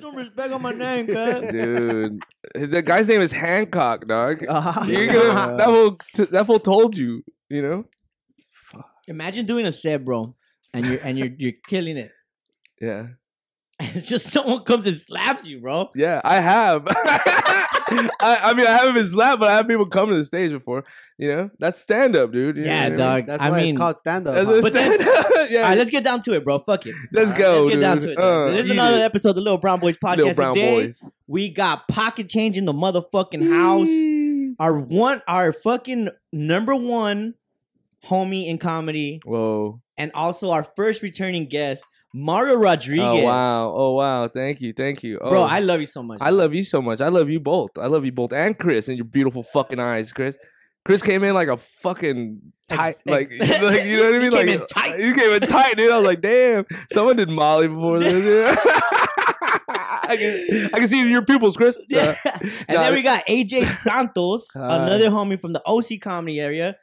some respect on my name, cuz. dude. The guy's name is Hancock, dog. Uh, You're gonna, that fool, that fool told you, you know. Imagine doing a set, bro, and you're and you're you're killing it. Yeah, And it's just someone comes and slaps you, bro. yeah, I have. I, I mean, I haven't been slapped, but I have people come to the stage before. You know, that's stand up, dude. You Yeah, what I mean? dog. That's I why mean, it's called stand up. That's what But then- stand-up- yeah, right, let's get down to it, bro. Fuck it. let's All right, go, Let's get dude. down to it. dog. Uh, this is another it. episode of the Little Brown Boys podcast. Little brown Today, boys. we got pocket change in the motherfucking house. Our one, our fucking number one homie in comedy, Whoa. and also our first returning guest, Mario Rodriguez. Oh wow. Oh wow. Thank you. Thank you. Oh, Bro, I love you so much. I love you so much. I love you both. I love you both, and Chris, and your beautiful fucking eyes, Chris. Chris came in like a fucking tight, like, like you know what I He mean? came like in tight. You came in tight, dude. I was like, damn, someone did Molly before this. I can, I can see your pupils, Chris. Yeah. Uh, and nah. then we got AJ Santos, another homie from the OC comedy area.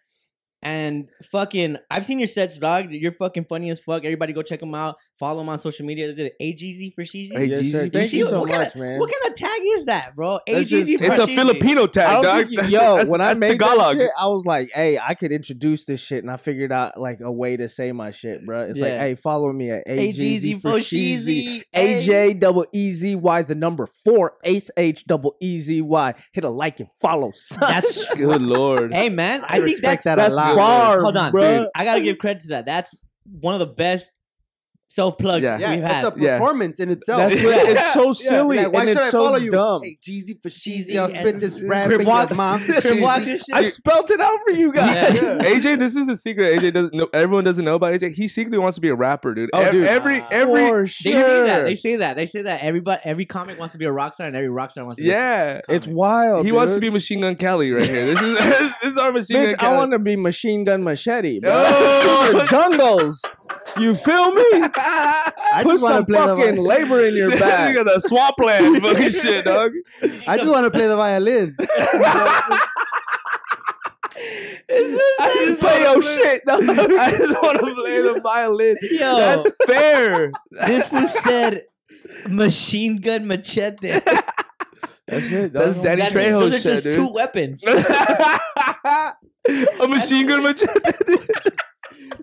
And fucking, I've seen your sets, dog. You're fucking funny as fuck. Everybody go check them out. Follow them on social media. Is it AJeezy for Sheezy? Hey, Yes, sir. Jeezy, Thank see you what- so what kinda- much, man. What kind of tag is that, bro? That's AJeezy just- for it's a Sheezy. Filipino I tag, don't dog. think you- yo, That's- when I that's made that Tagalog. shit, I was like, "Hey, I could introduce this shit," and I figured out like a way to say my shit, bro. It's like, Yeah. "Hey, follow me at AJeezy for Sheezy, Hey. AJ double E Z Y, the number four, H H double E Z Y. Hit a like and follow. son. That's Good lord. hey man. I, I think respect that's that a that's lot. bars, hold on, bro. I gotta give credit to that. That's one of the best self plugs Yeah. Yeah, we've it's had. a Yeah. performance in itself. That's what, it's so silly Like, why and should it's I so follow you? dumb. Hey, Jeezy for Cheesy Cheesy. I'll spit this rap Crib in your mom. Crib Cheesy. walk. I spelt it out for you guys. Yeah. AJ, this is a secret. AJ doesn't know. Everyone doesn't know about AJ. He secretly wants to be a rapper, dude. Oh, Ev- dude. Every For every For They say that. They say that. They say that. Everybody, every comic wants to be a rock star, and every rock star wants to. Be yeah. It's wild. He wants to be Machine Gun Kelly right here. This is this is our Machine Bitch, Gun I want to be machine gun machete, bro. Oh. Jungles. You feel me? I Put just some play fucking vi- labor in your back. you got the swamp land fucking shit, dog. I just want to play the violin. I just Play wanna your play- shit, dog. I just want to play the violin. Yo, That's fair. this was said machine gun machete. That's it. That's dog. Danny That's- Trejo those are just dude. two weapons. a machine gun machete.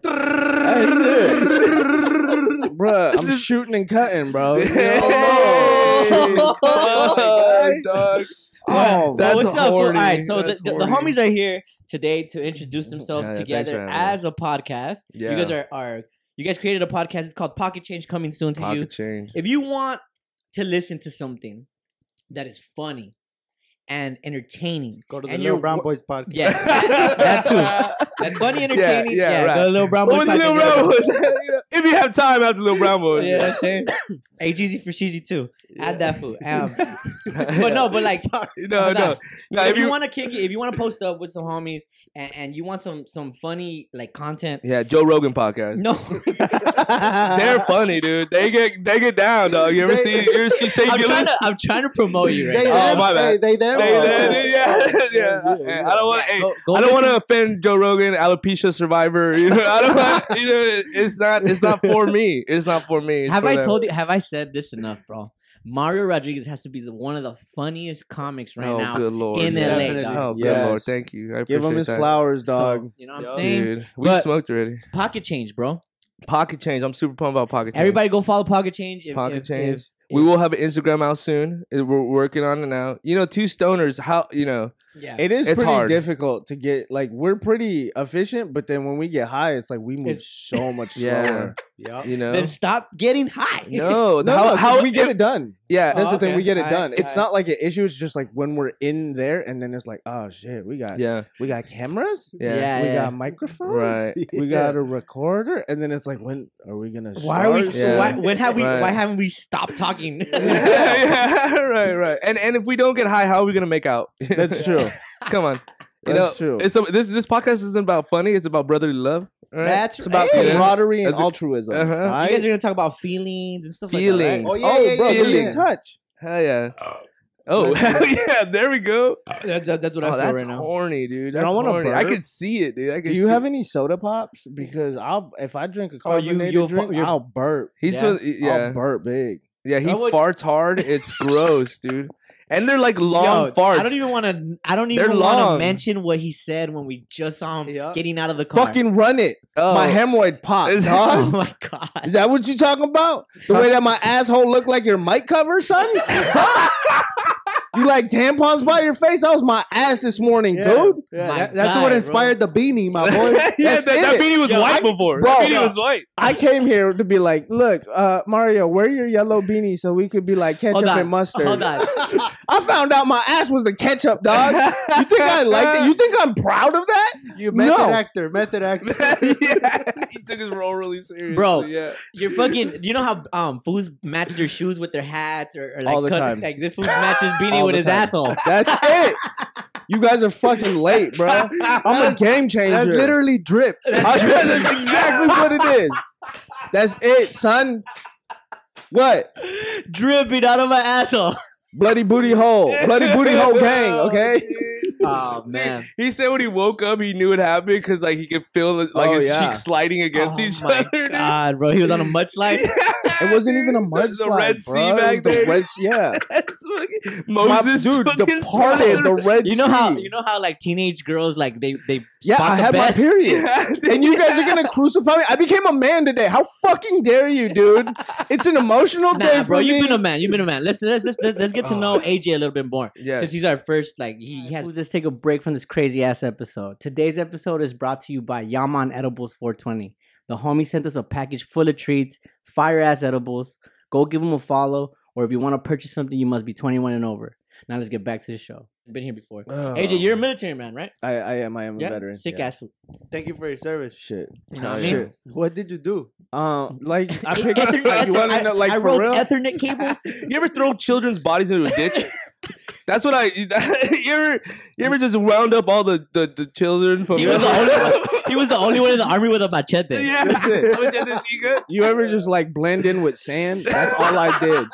That's it. Bruh, I'm This shooting and cutting, bro. Oh hey, Oh. dog. Oh, That's what's up? Well. All right, so the, the, the homies are here today to introduce mm, themselves Yeah, yeah, thanks together for having as a podcast. Yeah. You guys are, are you guys created a podcast. It's called Pocket Change, coming soon to you. Pocket change. If you want to listen to something that is funny and entertaining, Go to the And Little Brown Boys podcast. yes, that, that too. That's funny, entertaining. yeah, Yeah, right. go to Little Brown Boys. the Little Podcast. Brown Boys. you if you have time after Little Brown Boys. Yeah, that's it. AJeezy for Sheezy too. Add that food. Um, but no, but like, Sorry, no, hold no, no. if, If you, you, want to kick it, if you want to post up with some homies and, and you want some some funny like content, yeah, Joe Rogan podcast. no, They're funny, dude. They get they get down, dog. You ever They- see you ever see Shea I'm trying to I'm trying to promote you right They, now. Oh, my bad. Hey, they, them. They- they- yeah, yeah. yeah, yeah. I don't want. Hey, Go- go I don't want to offend Joe Rogan, alopecia survivor. You know, I don't. Want, you know, it's not. It's not for me. It's not for me. It's Have for I them. told you? Have I said this enough, bro? Mario Rodriguez has to be the, one of the funniest comics right oh, now. good lord. in yeah. LA, Definitely. dog. Oh, good Yes. lord. Thank you. I Give him his that. flowers, So, dog. you know what Yeah. I'm saying? Dude, we But- smoked already. Pocket change, bro. Pocket change. I'm super pumped about pocket change. Everybody go follow Pocket Change. If, Pocket if- change. if- we will have an Instagram out soon. We're working on it now. You know, two stoners. How you know? Yeah. It is It's pretty hard. difficult to get like we're pretty efficient, but then when we get high, it's like we move It's- so much Yeah. slower. Yeah. You know. Then stop getting high. no, No, how, no, how we get it done. Yeah, That's Oh, the uh, thing. okay. We get it Alright, done. It's alright. not like an issue. It's just like when we're in there, and then it's like, oh shit, we got yeah, we got cameras. yeah, Yeah. we got microphones. Right. We got a recorder, and then it's like, when are we gonna? Why are we? start? Yeah. Why, when have we? Right. Why haven't we stopped talking? yeah, yeah, right, right. And and if we don't get high, how are we gonna make out? That's true. Come on, you That's know, true. It's a, this this podcast isn't about funny. It's about brotherly love. all right? That's It's about hey. camaraderie and That's altruism. Uh-huh. alright? You guys are gonna talk about feelings and stuff Feelings. Oh, like yeah, oh, yeah, bro, yeah, be yeah, in yeah. touch. hell yeah. Oh hell yeah! There we go. that. That- that- that's what I Oh, feel that's right now. horny, dude. Dude, I That's wanna horny. I burp. could see it, dude. I could Do you see have it. any soda pops? Because I'll if I drink a Oh, you- carbonated you'll pu- drink, you're- I'll burp. He's Yeah. so, yeah. I'll burp big. Yeah, he would- farts hard. It's gross, dude. And they're like long Yo, farts. I don't even want to. I don't even want to mention what he said when we just saw him Yeah. getting out of the car. Fucking run it. Oh. My hemorrhoid popped, Is- oh my god! Is that what you talking about? The way that my asshole looked like your mic cover, son? you like tampons by your face? That was my ass this morning, Yeah, dude. yeah, that- that's God, what bro. inspired the beanie, my boy. yeah, that, that beanie was Yo, white I- before. bro, that beanie no. was white. I came here to be like, look, uh, Mario, wear your yellow beanie so we could be like ketchup Hold and mustard. Hold on. I found out my ass was the ketchup, dog. You think I like it? You think I'm proud of that? you method No. actor, method actor. yeah, he took his role really seriously. Bro. yeah. You're fucking. You know how um fools match their shoes with their hats or, or like All the cut, time. like this fool matches beanie All with his time. asshole. That's it. You guys are fucking late, bro. I'm a game changer. That's literally drip. I- That's exactly what it is. That's it, son. What? Dripping out of my asshole. Bloody booty hole. Bloody booty hole gang, oh, okay? Oh man. He said when he woke up, he knew it happened because like he could feel like Oh, his yeah. cheeks sliding against oh each my other. dude. god, bro. He was on a mudslide. It wasn't even a mudslide, The Red bro. Sea It was back the. Red Sea, yeah. That's fucking- My- Moses, dude, fucking departed the Red You know how Sea. you know how like teenage girls like they they yeah, I the had my period. Yeah, And you guys are gonna crucify me. I became a man today. How fucking dare you, dude? It's an emotional day Nah, for bro, me. you've been a man. You've been a man. Let's let's let's, let's, let's get to Oh. know AJ a little bit more. Yes. Since he's our first, like he has. Let's take a break from this crazy ass episode. Today's episode is brought to you by Ya Mon Edibles 420. The homie sent us a package full of treats, fire ass edibles. Go give him a follow, or if you want to purchase something, you must be 21 and over. Now let's get back to the show. Been here before. Oh. AJ, you're a military man, right? I, I am. I am Yeah. a veteran. Sick yeah. ass food. Thank you for your service. Shit. You know what I mean? shit. What did you do? Um, like I picked. Ethernet- like, you want to I- know, like I for real? Ethernet cables. You ever throw children's bodies into a ditch? That's what I. You ever, you ever just wound up all the the, the children from? He was the only one. He was the only one in the army with a machete. Yeah, That's it. Machete chica. You ever just like blend in with sand? That's all I did.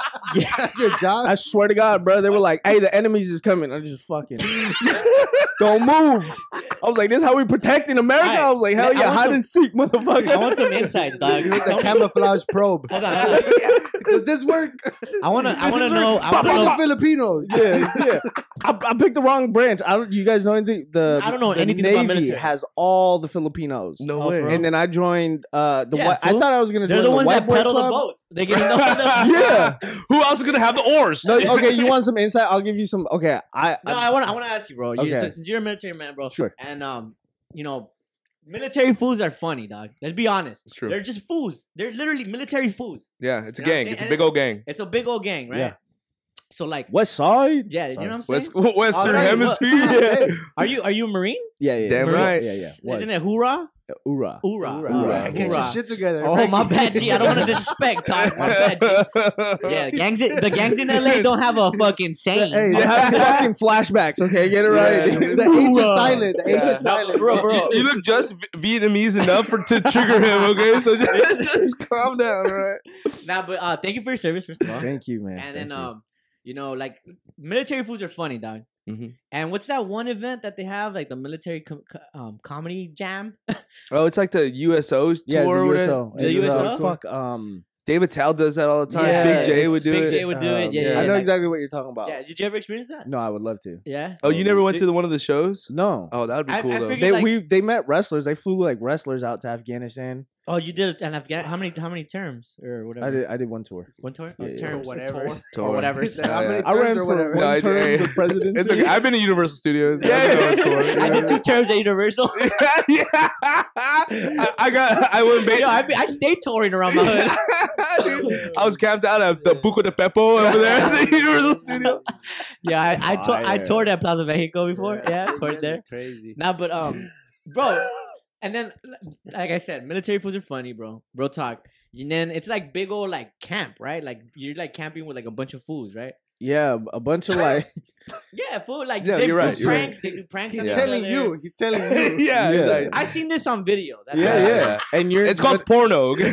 That's your job. I swear to God, bro. They were like, "Hey, the enemies is coming." I'm just fucking don't move. I was like, "This is how we protect in America." I was like, "Hell I yeah, hide some- and seek, motherfucker." I want some insights, dog. Use the camouflage probe. Hold on, hold on. Does this work? I wanna, I wanna know. work. I wanna know. the Filipinos. yeah, yeah. I, I picked the wrong branch. I don't. You guys know anything? The I don't know the anything Navy about military. has all the Filipinos. No Oh, way. for real? And then I joined uh the Yeah, white. I thought I was gonna They're join the the, ones white that boy pedal the club. boat. They get know Yeah. Who else is gonna have the oars? No, okay, you want some insight? I'll give you some. Okay, I. No, I want. I want to ask you, bro. You, Okay. so- since you're a military man, bro. Sure. And um, you know, military fools are funny, dog. Let's be honest. It's true. They're just fools. They're literally military fools. Yeah, it's a You know gang. It's a big old gang. It's a big old gang, right? Yeah. So like, West Side. yeah, you know what I'm saying? West, Western Alright, Hemisphere. Hey, Are you are you a marine? Yeah, yeah. Damn yeah, right. Yeah, yeah. Was. Isn't it hoorah? Oorah. Hoorah. Hoorah. Hoorah. Get your shit together. Oh my bad, G. I don't want to disrespect, Todd. My bad, G. Yeah, gangs. In, the gangs in LA don't have a fucking saying. Hey, I'm Yeah. having fucking flashbacks. Okay, get it right. Yeah. The H is silent. The H Yeah. is silent. bro, bro. You look just Vietnamese enough for to trigger him. Okay, so just, just calm down, all right? Nah, but uh, thank you for your service, first of all. Thank you, man. and then you. um, you know, like military foods are funny, dog. Mhm. And what's that one event that they have, like the military com- um, comedy jam? Oh, it's like the USO tour. yeah, the or whatever. USO. The It's, USO? uh, fuck. Um, Dave Attell does that all the time. Yeah, Big J would do Big it. Big J would do it. um, Yeah, yeah. I know like- exactly what you're talking about. Yeah, did you ever experience that? No, I would love to. Yeah. Oh, you never went Did- to the, one of the shows? No. Oh, that would be I- cool I though. figured- They like- we they met wrestlers. They flew like wrestlers out to Afghanistan. Oh, you did an Afghan. How many? How many terms or whatever? I did I did one tour. One tour. Yeah, Oh, yeah. terms, Whatever. Tour, Tour. or whatever. He Yeah, yeah. I ran for or whatever? one No, I- term I- of presidency. It's okay. I've been to Universal Studios. Yeah, I've yeah. I did two terms at Universal. yeah, I, I got. I went. Yo, I, be- I stayed touring around my hood. I was camped out at the Buca di Beppo over there at the Universal Studios. Yeah, I I, tou- I toured at Plaza Mexico before. Yeah, I toured there. Crazy. Nah, but um, bro, and then like I said, military foods are funny, bro. Real talk. And then it's like big old like camp, right? Like you're like camping with like a bunch of fools, right? Yeah, a bunch of like Yeah, fool. Like Yeah, they do right, you're right. pranks. They do pranks. He's telling other. you. He's telling you. Yeah. exactly. I seen this on video. That's yeah, why- yeah. And you're It's called but- porno. okay?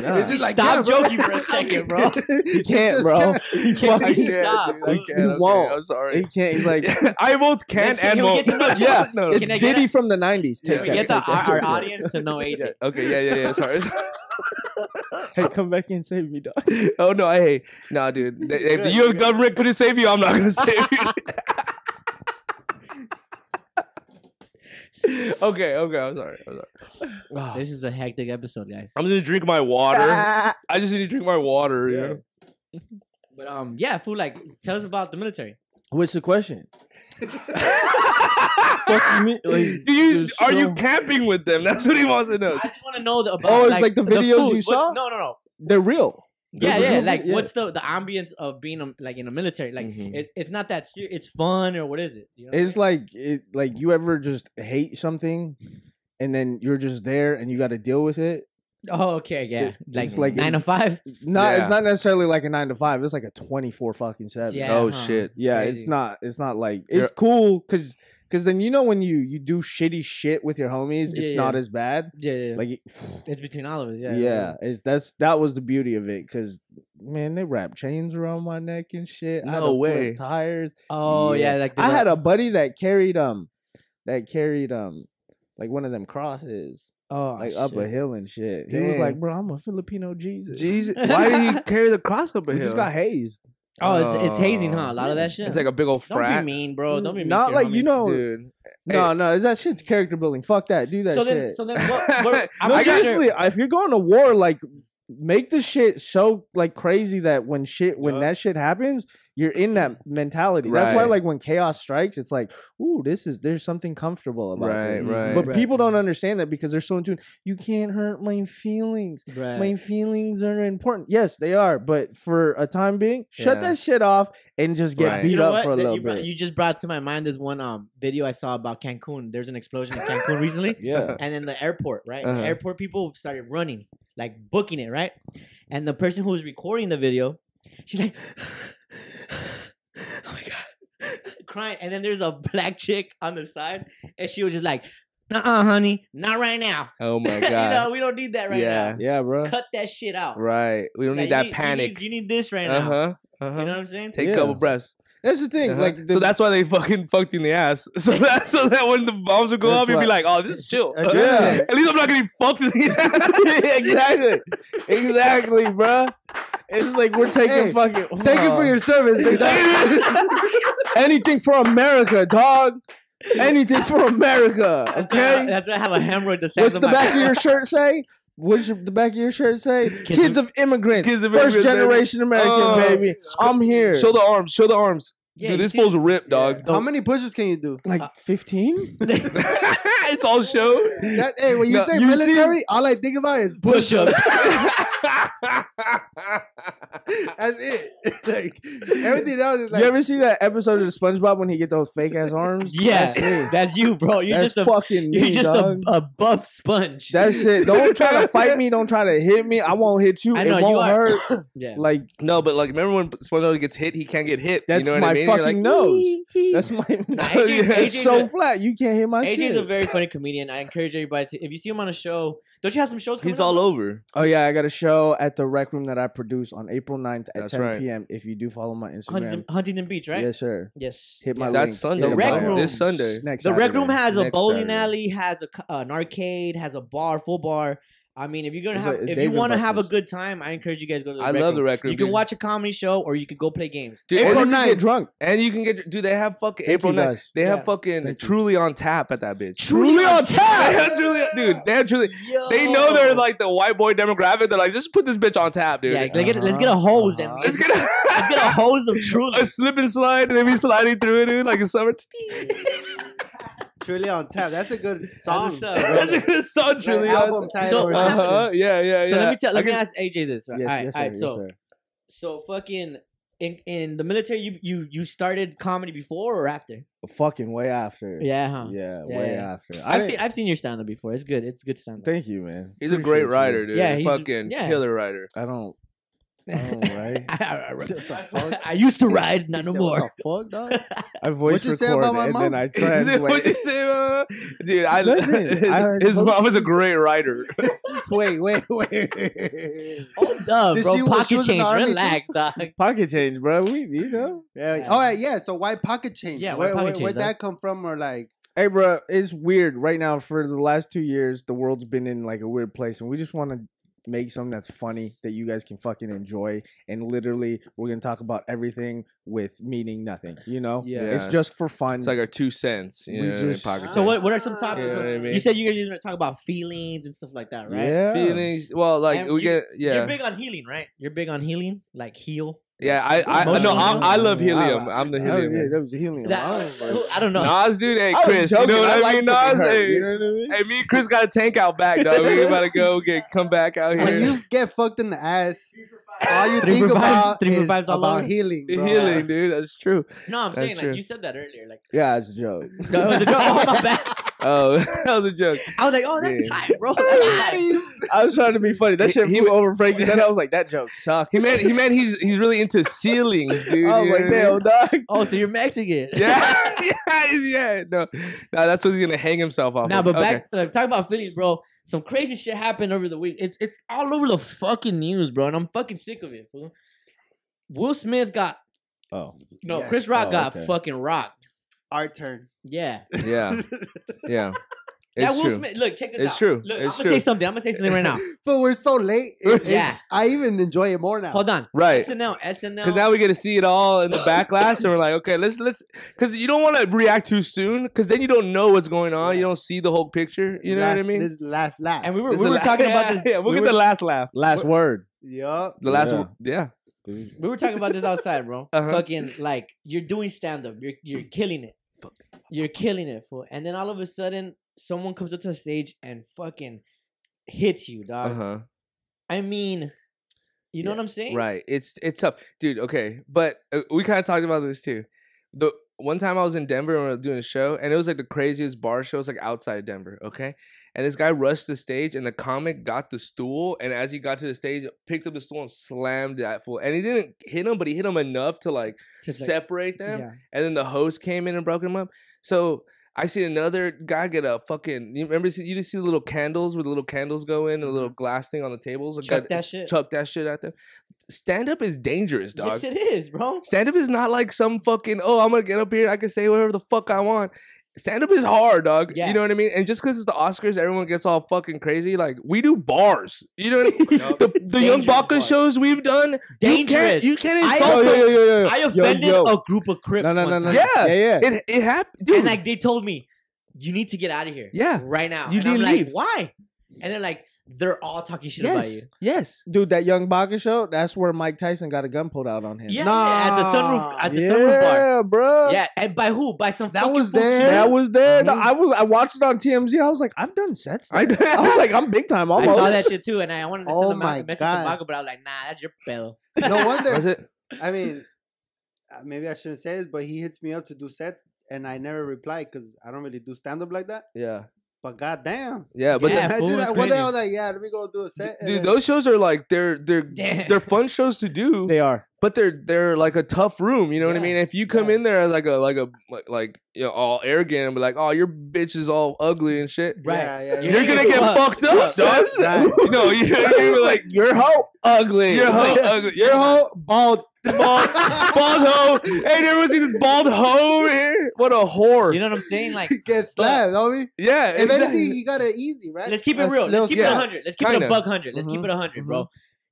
yeah. Is it like Stop that, bro? joking for a second, bro. He can't, just bro. can't. He can't fucking be- Stop, dude, bro. I He can't. okay, won't. I'm sorry. He can't. He's like, I both can Let's and we won't. get to know yeah, no. it's Can I Diddy from the '90s. Take Yeah, Can we that. get to our, our audience to know AJ. Yeah, okay, yeah, yeah, yeah. Sorry. Hey, come back and save me, dog. oh no, hey, no, dude. If the U.S. good. government couldn't save you, I'm not gonna save you. okay, okay, I'm sorry. I'm sorry. This is a hectic episode, guys. I'm just gonna drink my water. I just need to drink my water. You know? But um, yeah, fool. Like, tell us about the military. What's the question? Fuck you mean? Like, Do you there's are you camping with them? That's what he wants to know. I just want to know the, about. Oh, it's like the videos food. you What- saw? No, no, no. They're real. Yeah, Those are yeah. real Like, vi- yeah. what's the the ambience of being a, like in a military? Like, Mhm. it, it's not that serious. It's fun or what is it? You know what I It's like it, like you ever just hate something, and then you're just there and you got to deal with it. Mean? Oh, okay, yeah. it- Like, it's like nine to five. Not Yeah. it's not necessarily like a nine to five. It's like a twenty four fucking seven. Yeah. oh huh. shit. yeah. crazy. It's not. It's not like You're- it's cool because because then you know when you you do shitty shit with your homies, Yeah, it's yeah. not as bad. Yeah, yeah. Like it- it's between all of us. Yeah. yeah, it's that's that was the beauty of it because man, they wrap chains around my neck and shit. I had No flip way. Tires. Oh yeah, like I had a buddy that carried um that carried um like one of them crosses oh like up a hill and shit. He was like, "Bro, I'm a Filipino Jesus." Jesus, why did he carry the cross up a We hill? just got hazed. Oh, it's, it's hazing, huh? A lot of that oh. shit. It's like a big old frat. Don't frat, be mean, bro. Don't be mean. Not to your like you know. dude. No, no, that shit's character building. Fuck that. Do that So shit. then, so then, what? what I'm no, not sure- seriously, if you're going to war, like make the shit so like crazy that when shit when Yup. that shit happens, you're in that mentality. That's why Right. like when chaos strikes, it's like, ooh, this is there's something comfortable about Right, it. right. But Right. people don't understand that because they're so in tune. You can't hurt my feelings. Right. My feelings are important. Yes, they are. But for a time being, shut Yeah. that shit off and just get Right. beat you know up what? for a That little you, brought- bit. you just brought to my mind this one um video I saw about Cancun. There's an explosion in Cancun recently, yeah. and then the airport, right? Uh-huh. The airport people started running, like booking it, right? And the person who was recording the video, she's like, "Oh my god," crying. And then there's a black chick on the side, and she was just like, "Uh, honey, not right now. Oh my god, you know, we don't need that right Yeah. now. Yeah, yeah, bro. Cut that shit out. right. We don't Like, need that you you panic. need- You need, this right now. Uh now. huh. Uh huh. You know what I'm saying? Take Yeah. a couple breaths. That's the thing. Uh-huh. Like, the, so that's why they fucking fucked you in the ass. So that so that when the bombs would go off, you'd be like, "Oh, this is chill." Yeah. At least I'm not getting fucked in the ass. exactly, exactly, bruh. It's like we're taking Hey, fucking. Thank you for your service, anything for America, dog. Anything for America. That's why I- Okay. that's why I have a hemorrhoid the size What's the back of your shirt say? What's your, the back of your shirt say? Kids, of- of immigrants, Kids of first immigrants, baby. generation American, Oh. baby. I'm here. Show the arms. Show the arms. Yeah, Dude, this see- fool's ripped, dog. How many pushes can you do? like Uh, 15? it's all show. That, hey, when you No, say you see- military, all I think about is push-ups. That's it. like everything else is like you ever see that episode of SpongeBob when he get those fake ass arms? yeah, That's me. that's you, bro. You're That's just a fucking me, you're just dog. a, a buff sponge. That's it. Don't try to fight me. Don't try to hit me. I won't hit you. I it know, you won't are- hurt. yeah. Like no, but like, remember when SpongeBob gets hit, he can't get hit. that's you know what my I mean? You're fucking like, nose. "Wee, hee." That's my. Nah, Oh, AJ, yeah. it's so a, flat. You can't hit my AJ's shit. a very funny comedian. I encourage everybody to if you see him on a show, don't you have some shows? Coming He's up? all over. oh yeah, I got a show at the Rec Room that I produce on April 9th at That's 10 right. p.m. If you do follow my Instagram, Huntington, Huntington Beach, right? yes sir. Yes. Hit my Yeah. That's. Sunday, The Rec. Room. This Sunday. Next The rec room has a bowling Saturday. alley, has a c- an arcade, has a bar, full bar. I mean, if you're gonna It's have, like if you want to have a good time, I encourage you guys to go to the I rec love room. the record. room. You can watch a comedy show or you could go play games. Dude, April and, 9th. Get drunk. and you can get. Do they have fucking Thank April you, 9th? guys. They have Yeah. fucking Thank you. truly on tap at that bitch. Truly on They tap. have truly, dude. They have truly. They know they're like the white boy demographic. They're like, just put this bitch on tap, dude. yeah. Let's get, let's get a hose and Uh-huh. Let's let's get get, a, let's get a hose of Truly. a slip and slide, and then be sliding through it, dude, like a summer. truly on tap. That's a good song. what's up, That's a good song, truly. album on title So, or uh-huh. Yeah, yeah, yeah. So let me tell. I Let me ask AJ this. Right? Yes, Alright, yes, sir. alright, yes, so sir. so fucking in in the military, you you you started comedy before or after? Fucking way after. Yeah, huh? Yeah, Yeah, way yeah. after. I I've didn't- seen I've seen your stand up before. It's good. It's good stand up. Thank you, man. He's a great writer, dude. Yeah, Yeah, he's- fucking yeah. killer writer. I don't. I right. I, I, I. I used to ride, not no more. What the fuck, dog? I voice you say record about my and then? I Is it what you say, uh, dude? I, Nothing. his, I- mom is a great writer. wait, wait, wait. Hold up, bro. she- she Pocket was in the change. army too? Relax, dog. Pocket change, bro. We, you know. Yeah. All right, yeah. So why pocket change? Yeah, where, pocket where, Where'd that come from? Or like, Hey, bro, it's weird right now. For the last two years, the world's been in like a weird place, and we just want to make something that's funny that you guys can fucking enjoy. And literally, we're gonna talk about everything with meaning nothing. You know, Yeah. it's just for fun. It's like our two cents. You We know, what I mean? just- Pocket So what? What are some You topics? know what I mean? You said you guys are gonna talk about feelings and stuff like that, right? Yeah. feelings. Well, like And we you- get yeah. You're big on healing, right? You're big on healing, like heal. Yeah, I I no, Emotional I, I love helium. I'm the Oh, helium. yeah, that was helium. That- I like- I don't know. Nas, dude. Hey, I was Chris. You know what I, like mean, fucking Nas? hurt, Hey, you know what I mean? hey, me and Chris got a tank out back, dog. We about to go get come back out here. When you get fucked in the ass, all you Three think about three for is fives all about healing. Bro. healing, dude. That's true. No, I'm That's saying true. like you said that earlier. Like Yeah, it's a joke. no, it was a joke. Oh, my bad. Oh, that was a joke. I was like, oh, that's Yeah. tight, bro. That's tight. I was trying to be funny. That He- shit he- flew over Frankie's head. I was like, that joke sucked. He meant he meant he's he's really into ceilings, dude. I was you like, know what I damn, dog. Oh, so you're Mexican? Yeah, yeah, yeah. No, no, that's what he's gonna hang himself off. Nah, of. but Okay. back like, talk about feelings, bro. Some crazy shit happened over the week. It's it's all over the fucking news, bro, and I'm fucking sick of it. Fool. Will Smith got Oh, no. Yes. Chris Rock Oh, got okay. fucking rocked. Our turn. Yeah, Yeah, yeah. That It's Will true. Smith. Look, check this It's out. true. Look, It's I'm gonna true. say something. I'm gonna say something right now. But we're so late. It's, Yeah. I even enjoy it more now. Hold on. Right. SNL. SNL. Because now we get to see it all in the backlash, and we're like, okay, let's let's, because you don't want to react too soon, because then you don't know what's going on. You don't see the whole picture. You know last, what I mean? This is the last laugh. and we were This we were the talking la- about this. Yeah, we'll we get were, the last laugh. last word. yup. The last Yeah. one. Yeah. we were talking about this outside, bro. Uh-huh. Fucking like you're doing stand up. You're you're killing it. You're killing it, fool. And then all of a sudden, someone comes up to the stage and fucking hits you, dog. Uh huh. I mean, you know Yeah, what I'm saying? Right. It's it's tough, dude. Okay, but uh, we kind of talked about this too. The one time I was in Denver and we were doing a show, and it was like the craziest bar show. It was like outside of Denver. Okay, and this guy rushed the stage, and the comic got the stool, and as he got to the stage, picked up the stool and slammed that fool. And he didn't hit him, but he hit him enough to like Just like- separate them. yeah. And then the host came in and broke him up. So I see another guy get a fucking. You remember? You just see the little candles where the little candles go in, and the little mm-hmm. glass thing on the tables. A Chuck guy- that shit. chuck that shit at them. Stand up is dangerous, dog. Yes, it is, bro. Stand up is not like some fucking. Oh, I'm gonna get up here. I can say whatever the fuck I want. Stand up is hard, dog. Yeah. You know what I mean? And just because it's the Oscars, everyone gets all fucking crazy. Like we do bars. You know what I mean? Yup. the the Young Baka bars. shows we've done. Dangerous. You can't. You can't I insult. also- some- yo, I offended yo. a group of Crips No, no, one no, no. time. Yeah. yeah, yeah. It it happened, dude. And like they told me, you need to get out of here. Yeah. Right now. You and I'm need to like, leave. why? And they're like, they're all talking shit about you. Yes. Dude, that young Baka show, that's where Mike Tyson got a gun pulled out on him. Yeah, yeah, at the sunroof Nah. at the sunroof bar. yeah, bro. Yeah, and by who? By some That was there? kid? That was there. No, Mhm. I was. I watched it on TMZ. I was like, I've done sets. I- there. I, was like, I'm big time. I Almost. saw that shit too, and I wanted to send Oh them out my a message God. to Bago, but I was like, nah, that's your pedo. No Was wonder. it? I mean, uh, maybe I shouldn't say this, but he hits me up to do sets, and I never reply because I don't really do stand up like that. Yeah. But goddamn, Yeah, but Yeah, the- fool, imagine it's that one day I was like, yeah, let me go do a set. dude, then- those shows are like they're they're Damn. they're fun shows to do. They are. but they're they're like a tough room. You know what I mean? If you come Yeah. in there as like a like a like, like you know all arrogant and be like, oh, your bitch is all ugly and shit. Right. Yeah, yeah, You're You're gonna gonna get get fucked. fucked up, dog. Right. No, you you're like your hoe ugly. your hoe ugly. Your whole bald. Bald, bald hoe. Hey, did everyone see this bald hoe over here? What a whore. You know what I'm saying? Like, Get slapped, homie. yeah. If exactly. anything, he got it easy, right? let's keep it real. Let's keep it yeah. a hundred. Let's keep it Kinda. a buck hundred. Let's keep Mhm. it a 100 bro.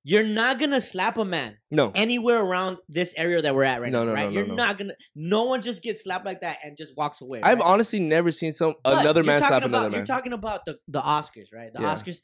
You're not gonna slap a man no. anywhere around this area that we're at right No, now, no, right? no, no, You're no. not gonna. No one just gets slapped like that and just walks away. I've right? honestly never seen some But another man slap about, another man. You're talking about the the Oscars, right? The Yeah. Oscars.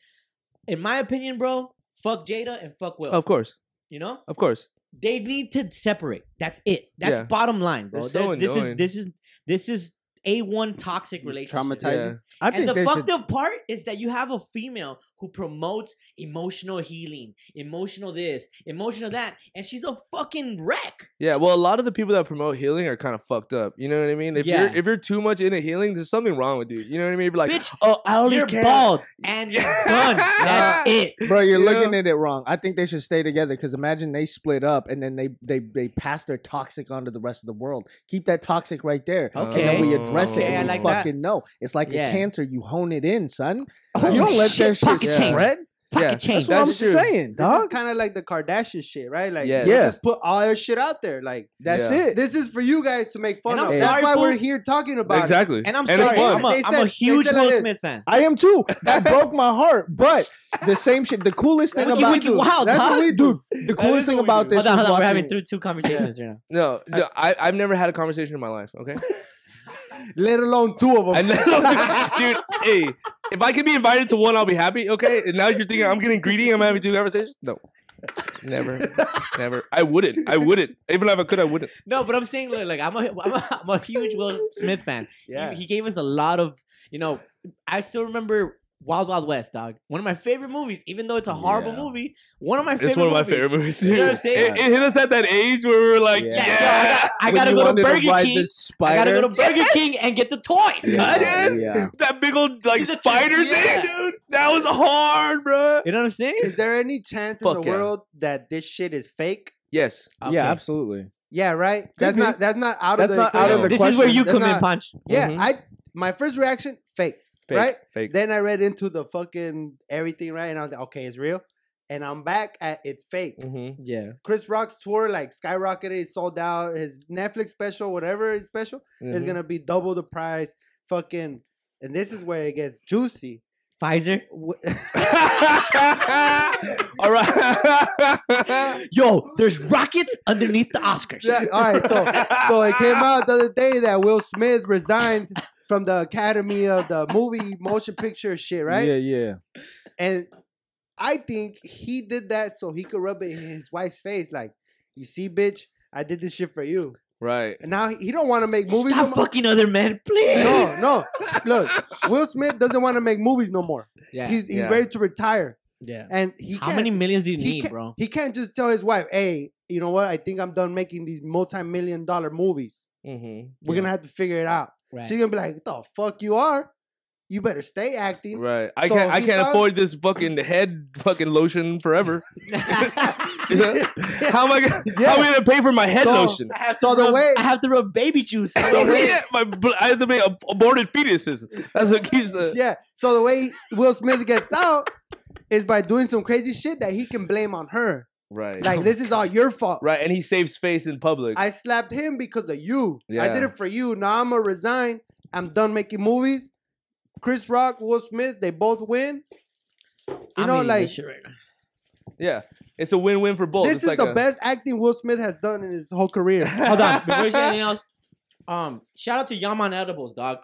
In my opinion, bro, fuck Jada and fuck Will. of course, You know, of course. They need to separate. That's it. That's Yeah. bottom line, bro. They're so There- this uh, is this is this is a one toxic relationship. Traumatizing. I And think the they fucked should. up part is that you have a female who promotes emotional healing, emotional this, emotional that, and she's a fucking wreck. Yeah, well, a lot of the people that promote healing are kind of fucked up. You know what I mean? If Yeah. you're if you're too much into healing, there's something wrong with you. You know what I mean? If you're like, Bitch, oh, I only You're care. bald and you're done. That's it. Bro, you're You looking know? at it wrong. I think they should stay together because imagine they split up and then they they they pass their toxic onto the rest of the world. Keep that toxic right there, Okay, and then we address it. Okay, I and we like that. fucking know it's like Yeah. a cancer. You hone it in, son. Oh, you don't let shit, that shit pocket change. spread. Pocket Yeah, change. That's what I'm true. saying, This is kind of like the Kardashian shit, right? Like, Yeah. Yeah. just put all their shit out there. Like, That's Yeah. it. this is for you guys to make fun And I'm of. sorry, That's why fool. we're here talking about it. exactly. and I'm And sorry. I'm a, They I'm a huge said Will like- Smith fan. I am too. That broke my heart. But the same shit. The coolest thing about Wiki, wiki, wow, That's dog. what we do. the coolest thing about this. Hold on, hold on. We're having through two conversations right now. No, no, I I've never had a conversation in my life. Okay, Let alone two of them. I never, dude. Hey, if I can be invited to one, I'll be happy. Okay, and now you're thinking I'm getting greedy. I'm having two conversations. No, never, never. I wouldn't. I wouldn't. Even if I could, I wouldn't. No, but I'm saying like, like I'm a I'm a, I'm a huge Will Smith fan. Yeah. He, he gave us a lot of you know. I still remember Wild Wild West, dog. One of my favorite movies, even though it's a horrible Yeah. movie. One of my favorite. It's one of my movies. favorite movies. You know what I'm It, saying? it hit us at that age where we were like, Yeah. yeah, Yeah, I, got, I gotta go to Burger ride King. I gotta go to spider. Burger King and get the toys. Yeah. Yes. Yeah. that big old like He's a spider trick- yeah. thing, dude. That was hard, bro. You know what I'm saying? Is there any chance in the yeah. world that this shit is fake? Yes. Okay. Yeah, absolutely. Yeah, right. That's be. not. That's not out That's of the. not out of the This question. is where you That's come in, punch. Yeah, Mhm. I. My first reaction, fake. Fake, Right? Fake. Then I read into the fucking everything, right? And I was like, okay, it's real. And I'm back at it's fake. Mm-hmm. Yeah. Chris Rock's tour like skyrocketed, he sold out. His Netflix special, whatever is special, Mm-hmm. is gonna be double the price. Fucking, and this is where it gets juicy. Pfizer. All right. Yo, there's rockets underneath the Oscars. Yeah, all right, so so it came out the other day that Will Smith resigned from the Academy of the movie motion picture shit, right? Yeah, yeah. And I think he did that so he could rub it in his wife's face, like, you see, bitch, I did this shit for you. right. And now he he don't want to make movies. Stop no fucking other men, please. No, no. Look, Will Smith doesn't want to make movies no more. Yeah. He's he's Yeah. ready to retire, yeah. and he How can't, many millions do you need, bro? He can't just tell his wife, "Hey, you know what? I think I'm done making these multi-million dollar movies. Mm-hmm. We're Yeah. gonna have to figure it out." Right. She's gonna be like, "The fuck you are? You better stay acting." Right. I So can't. I can't found- afford this fucking head fucking lotion forever. You know? How am I gonna? How am I gonna pay for my head So- lotion? I have So to the rub, way- I have to rub baby juice. on way. yeah, my, I have to make aborted fetuses. That's what keeps the. yeah. So the way Will Smith gets out is by doing some crazy shit that he can blame on her. Right. Like this is all your fault. right, and he saves face in public. I slapped him because of you. Yeah. I did it for you. Now I'm gonna resign. I'm done making movies. Chris Rock, Will Smith, they both win. You I'm know, eating like right yeah, it's a win-win for both. this It's is like the a- best acting Will Smith has done in his whole career. Hold on. Before you say anything else, um, shout out to Ya Mon Edibles, dog.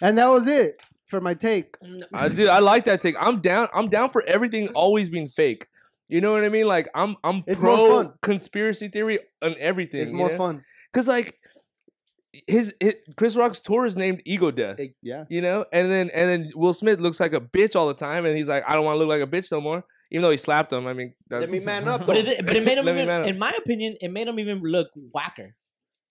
and that was it for my take. I do. I like that take. I'm down. I'm down for everything always being fake. You know what I mean? Like I'm. I'm It's pro conspiracy theory on everything. It's more know? fun. Cause like his, his Chris Rock's tour is named Ego Death. It- yeah. You know, and then and then Will Smith looks like a bitch all the time, and he's like, I don't want to look like a bitch no more. Even though he slapped him, I mean, that's, Let me man up. But it, but it made him, even, in my opinion, it made him even look whacker.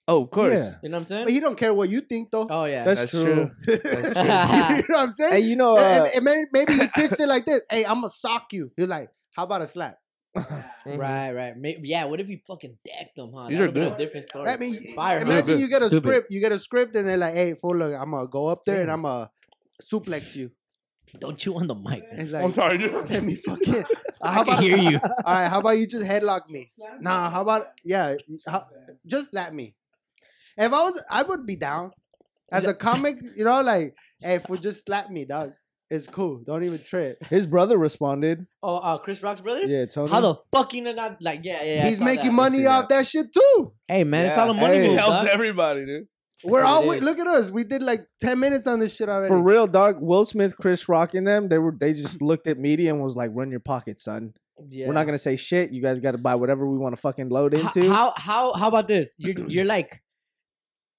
oh, of course, Yeah. You know what I'm saying? But he don't care what you think though. oh yeah. That's, That's true. true. That's true. you know what I'm saying? Hey, you know, And- uh, and- and maybe, maybe he pitched it like this. Hey, I'm gonna sock you. He's like, how about a slap? Mhm. Right, right. Maybe, yeah. What if you fucking decked them, huh? These That are would've good. A different story. I mean, Fire, huh? imagine you get a Stupid. script. You get a script, and they're like, "Hey, fool, look, I'm gonna go up there and I'm gonna suplex you." Don't chew on the mic. Man. It's I'm like, sorry, dude. let me fucking. I how can about hear you. All right, how about you just headlock me? Nah, how about yeah, how, just slap me. If I was, I would be down. As a comic, you know, like, hey, if we just slap me, dog, it's cool. Don't even trip. his brother responded. Oh, uh, Chris Rock's brother. Yeah, Tony. How the fuck you not like? Yeah, yeah. yeah, I He's saw making that. money off that shit too. Hey man, it's all a money Hey. move. Helps dog. everybody, dude. We're all it wait, is. look at us. We did like ten minutes on this shit already. For real, dog. Will Smith, Chris Rock, and them. They were. They just looked at media and was like, "Run your pocket, son. Yeah. We're not gonna say shit. You guys got to buy whatever we want to fucking load H- into." How how how about this? You're you're like,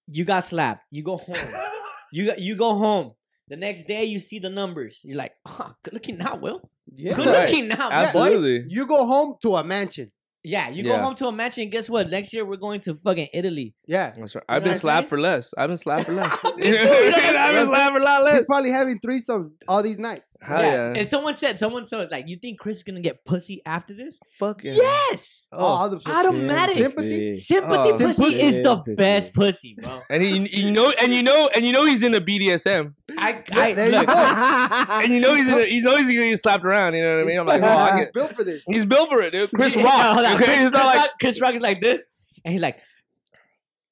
you got slapped. You go home. you got- you go home. The next day you see the numbers. You're like, oh, good looking now, Will. Yeah. Good Right. looking now, boy. Absolutely. You go home to a mansion. Yeah, you go home to a mansion. guess what? Next year we're going to fucking Italy. Yeah. That's right. I've know been slapped for less. I've been slapped for less. Me too, you know what I'm I've been slapped for a lot less. He's probably having threesomes all these nights. Hell yeah. And someone said, someone said, like, you think Chris is gonna get pussy after this? Fuck yeah. Yes. Oh, all the. Automatic. Sympathy? Sympathy Oh. pussy Sympathy. is the best pussy, bro. And he, you know, and you know, and you know he's in a BDSM, I, I there you go. and you know he's in a, you know gonna get slapped around. You know what I mean? I'm like, oh, I He's get, built for this. he's built for it, dude. Chris Rock. hold. Okay, Chris, he's not Chris like Chris Rock is like this, and he's like,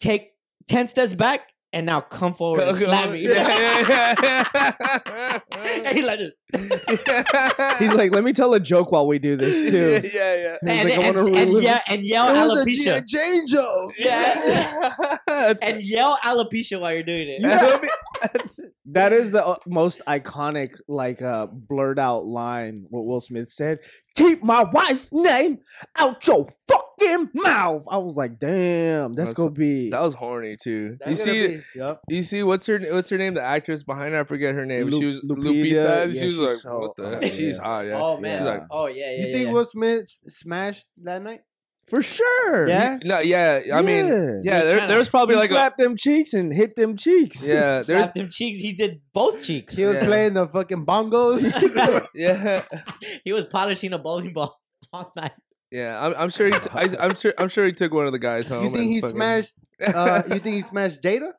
take ten steps back, and now come forward and slap me. Yeah, yeah, and he's like, He's like, let me tell a joke while we do this too. yeah, yeah. He's and, like, I and, and, yeah, and yell It alopecia. Jane joke. Yeah. and yell alopecia while you're doing it. Yeah. That is the uh, most iconic, like, uh, blurred out line. What Will Smith said: "Keep my wife's name out your fucking mouth." I was like, "Damn, that's That's- gonna be." That was horny too. That's you see, be- Yep. you see, what's her what's her name? The actress behind her, I forget her name. Lu- she was Lupita, Lupita. yeah, she was she's like, so- what the? uh, heck? She's hot, yeah. Oh man. She's like, oh yeah, yeah. You yeah, think yeah. Will Smith smashed that night? For sure. Yeah. no, yeah. I mean, Yeah. yeah. He There, trying to- there's probably He like a, slapped them cheeks and hit them cheeks. yeah. There's Slapped them cheeks. He did both cheeks. He was Yeah. playing the fucking bongos. yeah. he was polishing a bowling ball all night. Yeah, I'm, I'm sure. He t- I, am sure. I'm sure he took one of the guys home. you think and he fucking- smashed? Uh, you think he smashed Jada?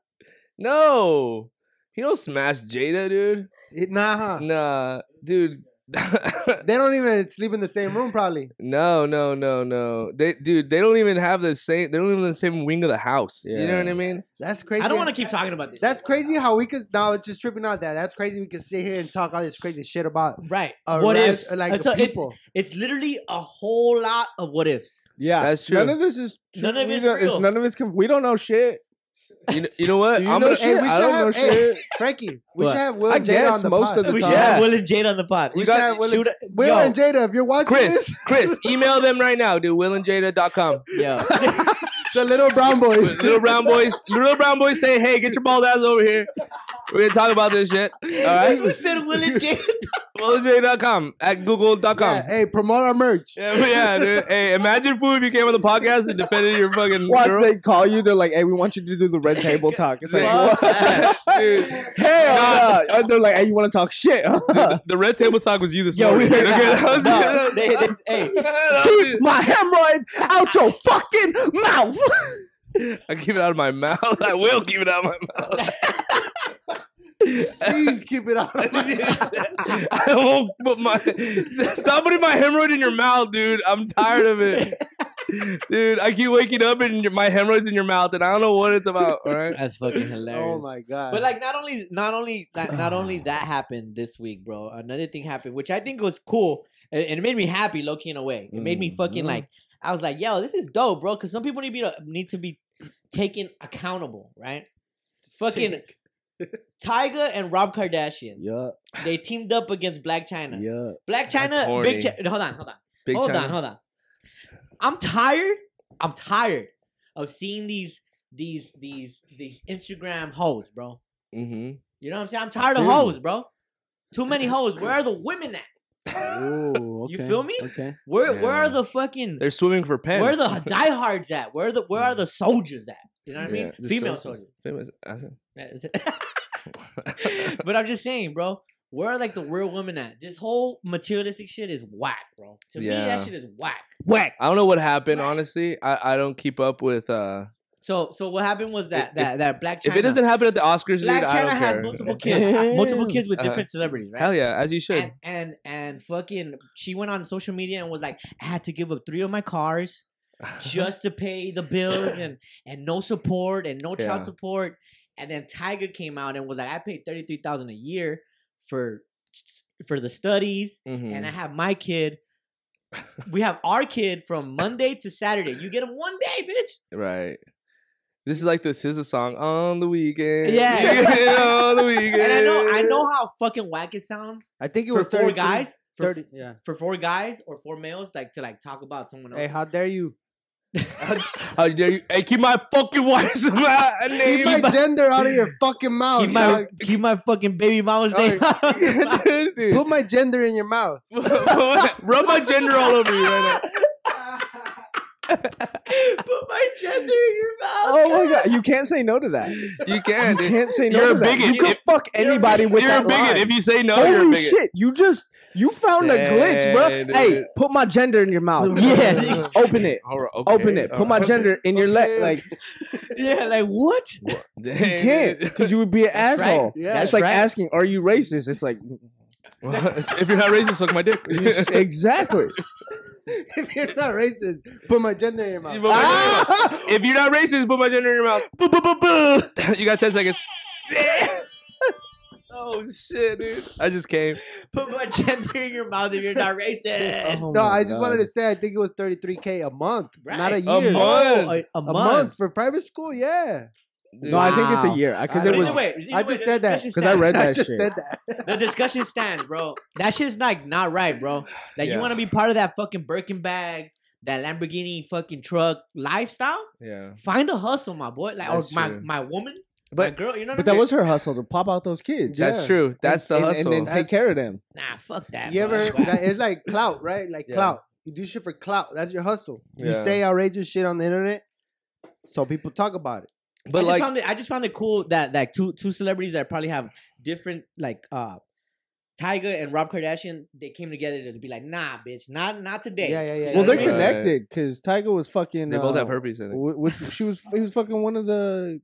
no, he don't smash Jada, dude. It, nah, huh? Nah, dude. They don't even sleep in the same room, probably. no, no, no, no. They, dude, they don't even have the same. They don't even have the same wing of the house. You know what I mean? That's crazy. I don't want to keep talking about this. That's crazy how we could. No, it's just tripping out that. That's crazy. We could sit here and talk all this crazy shit about right. uh, what rap- ifs? like It's the a- it's- It's literally a whole lot of what ifs. yeah, That's true. None of this is. True. None of We it's don't- real. None of it's. Com- we don't know shit. You know, you know what? Do you I'm know gonna. shit? Hey, we I should don't know have- hey, shit. Frankie, we What? should have Will I and Jada guess on the most pod. of the We time. should have Will and Jade on the pod. We You should got- have Will, and, it- Will yo. and Jada. If you're watching Chris, this, Chris, email them right now, dude. WillandJada.com. Yo. the little brown boys. little brown boys, little brown boys say, "Hey, get your bald ass over here. We're gonna talk about this shit." All right, We said Will and Jade. WillandJada.com at Google.com. Yeah, hey, promote our merch. Yeah, yeah, dude. Hey, imagine food if you came on the podcast and defended your fucking Watch, girl. they call you. They're like, "Hey, we want you to do the red table talk." It's like, what? dude. Hell no. They're like, "Hey, you want to talk shit?" huh? The, the red table talk was you this Yo, we morning. heard Okay, that. that was- No, they- they- hey. Keep my hemorrhoid out your fucking mouth. I keep it out of my mouth. I will keep it out of my mouth. Please keep it out. I won't put my stop putting my hemorrhoid in your mouth, dude. I'm tired of it, dude. I keep waking up and my hemorrhoids in your mouth, and I don't know what it's about. All right, That's fucking hilarious. oh my god. But like, not only, not only, that, not only that happened this week, bro. Another thing happened, which I think was cool, and and it made me happy, low key in a way. It made me fucking Mhm. like, I was like, yo, this is dope, bro. Because some people need to be need to be taken accountable, right? Fucking Tyga and Rob Kardashian, yeah, they teamed up against Blac Chyna. yeah. Blac Chyna, big. Chi- hold on, hold on. Big hold China. on, hold on. I'm tired. I'm tired of seeing these these these these Instagram hoes, bro. Mm-hmm. You know what I'm saying? I'm tired of feel hoes, bro. Too many hoes. Where are the women at? Ooh, You feel me? Okay. Where where are the fucking They're swimming for pen. where are the diehards at? Where are the where are the soldiers at? You know what I mean? Yeah, Female soldiers. soldiers. Famous. I said- That is it. but I'm just saying, bro. Where are like the real women at? This whole materialistic shit is whack, bro. To me, that shit is whack. Whack. I don't know what happened. Right. Honestly, I, I don't keep up with. uh So so what happened was that If- that that Blac Chyna. If it doesn't happen at the Oscars, Black dude, I China don't has care. multiple kids, multiple kids with Uh-huh. different celebrities, right? Hell yeah, as you should. and and and fucking she went on social media and was like i had to give up three of my cars just to pay the bills and and no support and no child Yeah. support and then Tyga came out and was like i paid 33000 a year for for the studies Mhm. and i have my kid we have our kid from monday to saturday you get him one day bitch Right. This is like the SZA song on the weekend. Yeah. on the weekend. and i know i know how fucking whack it sounds I think it for was four 33 guys for, Thirty. Yeah. for four guys or four males like to like talk about someone else Hey, how dare you? How dare you? Hey, keep my fucking wife's name. Keep my gender out of your fucking mouth. keep my keep my fucking baby mama's name. out of your mouth. Put my gender in your mouth. Rub my gender all over you right Put my gender in your mouth. Oh my god, you can't say no to that. You can. You dude. can't say no You're to a that. bigot. You can If- fuck anybody with that. You're a bigot. line. If you say no, Holy you're a bigot. shit! You just you found a glitch, bro. Dang, Hey, put my gender in your mouth. Yeah. open it. All right, okay, Open it. all Put my right. gender in your leg. Like Yeah, like what? Dang, you can't because you would be an That's right. asshole. Yeah. it's That's like right. asking, "Are you racist?" It's like if you're not racist, suck my dick. exactly. if you're not racist, put my gender in your mouth. You put my in your mouth. Ah! if you're not racist, put my gender in your mouth. Boo, boo, boo, boo. you got 10 seconds. oh, shit, dude. I just came. Put my gender in your mouth if you're not racist. Oh no, I just wanted to say I think it was 33k a month, not a year. A month. Oh, a, a A month. month for private school, yeah. No, I think it's a year uh, because it was. either way, either I just the said that because I stands. read I that just shit. said that. The discussion stands, bro. That shit's like not right, bro. Like Yeah. you want to be part of that fucking Birkin bag, that Lamborghini fucking truck lifestyle. Yeah. Find a hustle, my boy. Like That's or my true. my woman, my But girl. You know what But I that was her hustle to pop out those kids. that's Yeah. true. That's the and, hustle. and then take care of them. nah, fuck that. You bro. ever? That- It's like clout, right? Like Yeah. clout. You do shit for clout. That's your hustle. You say outrageous shit on the internet, so people talk about it. I but just like, found it, I just found it cool that like two two celebrities that probably have different like uh Tyga and Rob Kardashian they came together to be like nah bitch not not today Yeah, yeah, yeah. Well, yeah, they're. Right. connected because Tyga was fucking. they both uh, have herpes, I think. Which she was, he was fucking one of the.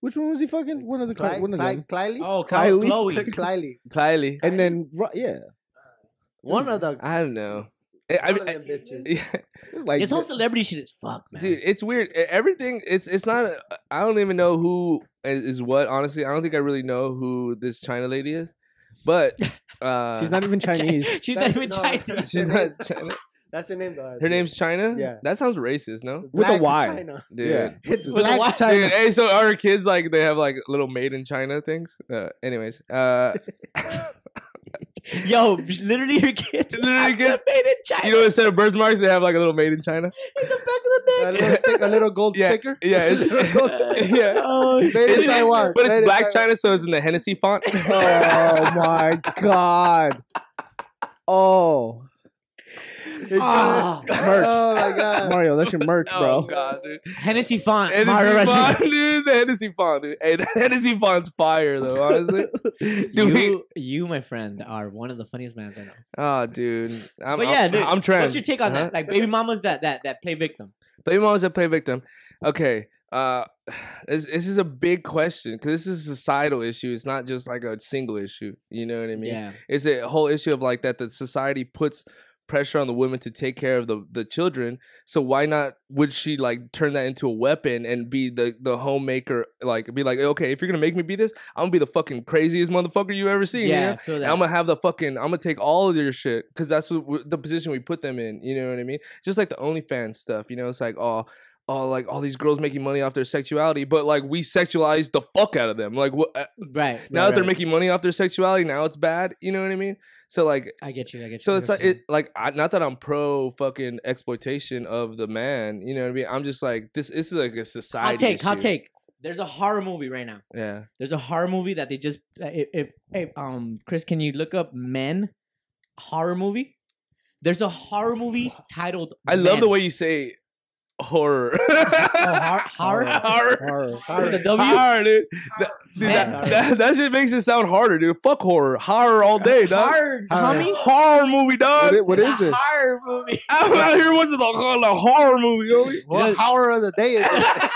Which one was he fucking? One of the. Cly- one of Cly- them. Kylie. oh Kylie? Chloe Kylie. Kylie. And then yeah, One of the. I don't know. I, I, One of I- them bitches. yeah. it was like this whole celebrity shit is fuck man Dude, it's weird. E- Everything it's it's not. A, I don't even know who is, is what. Honestly, I don't think I really know who this Chyna lady is. But uh, she's not even Chinese. she's That's- not even no, Chinese She's not China. That's her name, though. Her name's Chyna. Yeah. that sounds racist. No, With a Black Y. Chyna. dude. Yeah. It's With a black Y. Chyna. Dude, hey, so are her kids like they have like little made in China things? Uh, anyways, uh, yo literally your kids Literally have kids- made in China you know instead of birthmarks they have like a little made in China. in the back of the a neck little stick, a little gold Yeah, sticker. yeah, A it's- little gold sticker. yeah. oh Made in Taiwan. But Made it's black Taiwan. China, so it's in the Hennessy font. oh my god. Oh, Ah. merch. Oh my god. Mario, that's your merch, bro. Oh god, dude. Hennessy font Hennessy Mario font, Rodriguez. dude. The Hennessy font, dude. Hey, the Hennessy font's fire, though. Honestly, dude. we- you, you, my friend, are one of the funniest mans I know. oh, dude. I'm, but yeah, I'm, dude, I'm trans. what's your take on Uh-huh. that? Like baby mamas that that that play victim. Baby mamas that play victim. Okay. Uh, this, this is a big question because this is a societal issue. It's not just like a single issue. You know what I mean? yeah, It's a whole issue of like that the society puts pressure on the women to take care of the, the children. So why not would she like turn that into a weapon and be the the homemaker? Like be like, okay, if you're gonna make me be this, I'm gonna be the fucking craziest motherfucker you ever seen. you yeah, know? and I'm gonna have the fucking. I'm gonna take all of your shit because that's what the position we put them in. You know what I mean? Just like the OnlyFans stuff. You know, it's like oh, oh, like all these girls making money off their sexuality, but like we sexualize the fuck out of them. Like what? uh, right now right, that they're right. making money off their sexuality, now it's bad. You know what I mean? So like, I get you. I get you. so it's like it like I, not that I'm pro fucking exploitation of the man. You know what I mean? I'm just like this. This is like a society. hot take. Hot take. There's a horror movie right now. Yeah. There's a horror movie that they just. uh, If, if, if um Chris, can you look up Men horror movie? There's a horror movie titled. I love the way you say horror. Oh, hor- horror? horror. Horror. With the W. Horror, dude. That, dude, that, that, that shit makes it sound harder, dude. Fuck horror. Horror all day, dog. Horror, Horror. homie. Horror movie, What dog. i- what It's is a it? Horror movie. I'm out here watching the, the horror movie, homie. What hour of the day is it?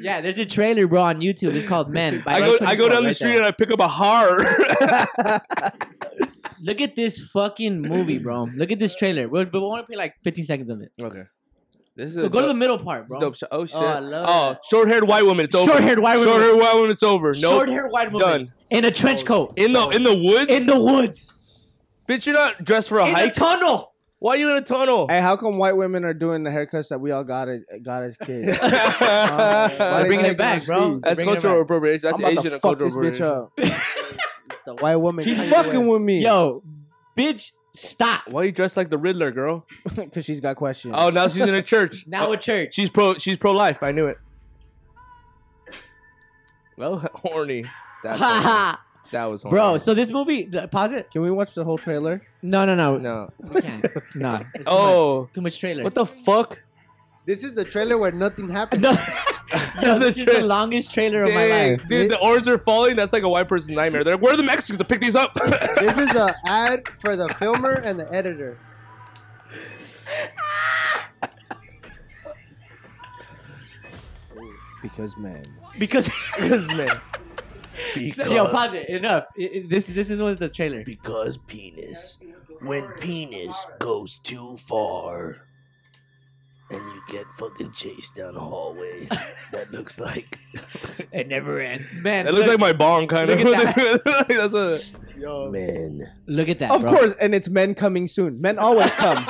Yeah, there's a trailer, bro, on YouTube. It's called Men. I go, I go down the right street there. and I pick up a horror. Look at this fucking movie, bro. Look at this trailer. But we want to play like 15 seconds of it. okay. This is So a go to the middle part, bro. dope shot. Oh, oh shit. I love oh, that. short-haired white woman. It's over. Short-haired white woman. Short-haired white woman. It's over. Nope. Short haired white woman. Done. In a trench coat. In the in the woods. In the woods. bitch, you're not dressed for a In a tunnel. Why are you in a tunnel? Hey, how come white women are doing the haircuts that we all got as got as kids? That's Why They're bringing it back, bro. sleeves? They're bringing it cultural appropriation. That's I'm about Asian to fuck cultural this bitch appropriation. up. It's the white woman. Keep Kanye fucking West. with me. Yo, bitch, stop. Why are you dressed like the Riddler, girl? because she's got questions. Oh, now she's in a church. Now Oh, a church. she's pro. She's pro life. I knew it. Well, horny. That's Ha ha. That was bro. So this movie, th- pause it. Can we watch the whole trailer? No, no, no, no. we can't. No. it's too oh. much. Oh, too much trailer. what the fuck? This is the trailer where nothing happens. No. Yo, The this is the longest trailer of my life. dude, the orange are falling. That's like a white person's nightmare. They're like, where are the Mexicans to pick these up? This is a ad for the filmer and the editor. Because man. Because Because, man. yo, pause it. Enough. It- it- this this is what the trailer. Because penis. When penis goes too far and you get fucking chased down a hallway, that looks like It never ends. Man, That looks like my bong, kind of. look at That's what. men. look at that. Of bro. course, and it's men coming soon. Men always come.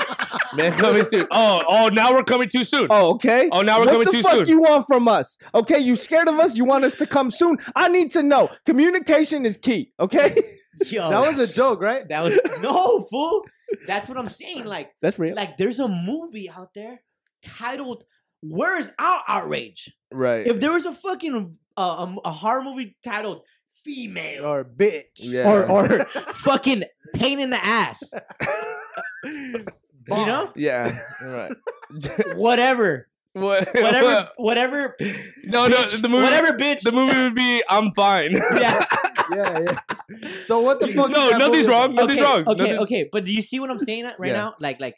Man, coming soon. Oh, oh, now we're coming too soon. Oh, okay. Oh, now we're what coming the too fuck soon. you want from us? Okay, you scared of us? You want us to come soon? I need to know. Communication is key. Okay, Yo, That was a joke, right? that was no fool. That's what I'm saying. Like, that's real. like there's a movie out there titled "Where's Our Outrage." Right. If there was a fucking uh, a, a horror movie titled "Female" Or bitch. yeah. or or fucking "Pain in the Ass," you know, yeah. Right. whatever, what? whatever, whatever, No, no. The movie. whatever, bitch. The movie would be I'm fine. yeah. Yeah, yeah. So what the fuck? no, nothing's wrong. Nothing's okay, wrong. Okay, Nothing- okay, but do you see what I'm saying right Yeah. now? Like, like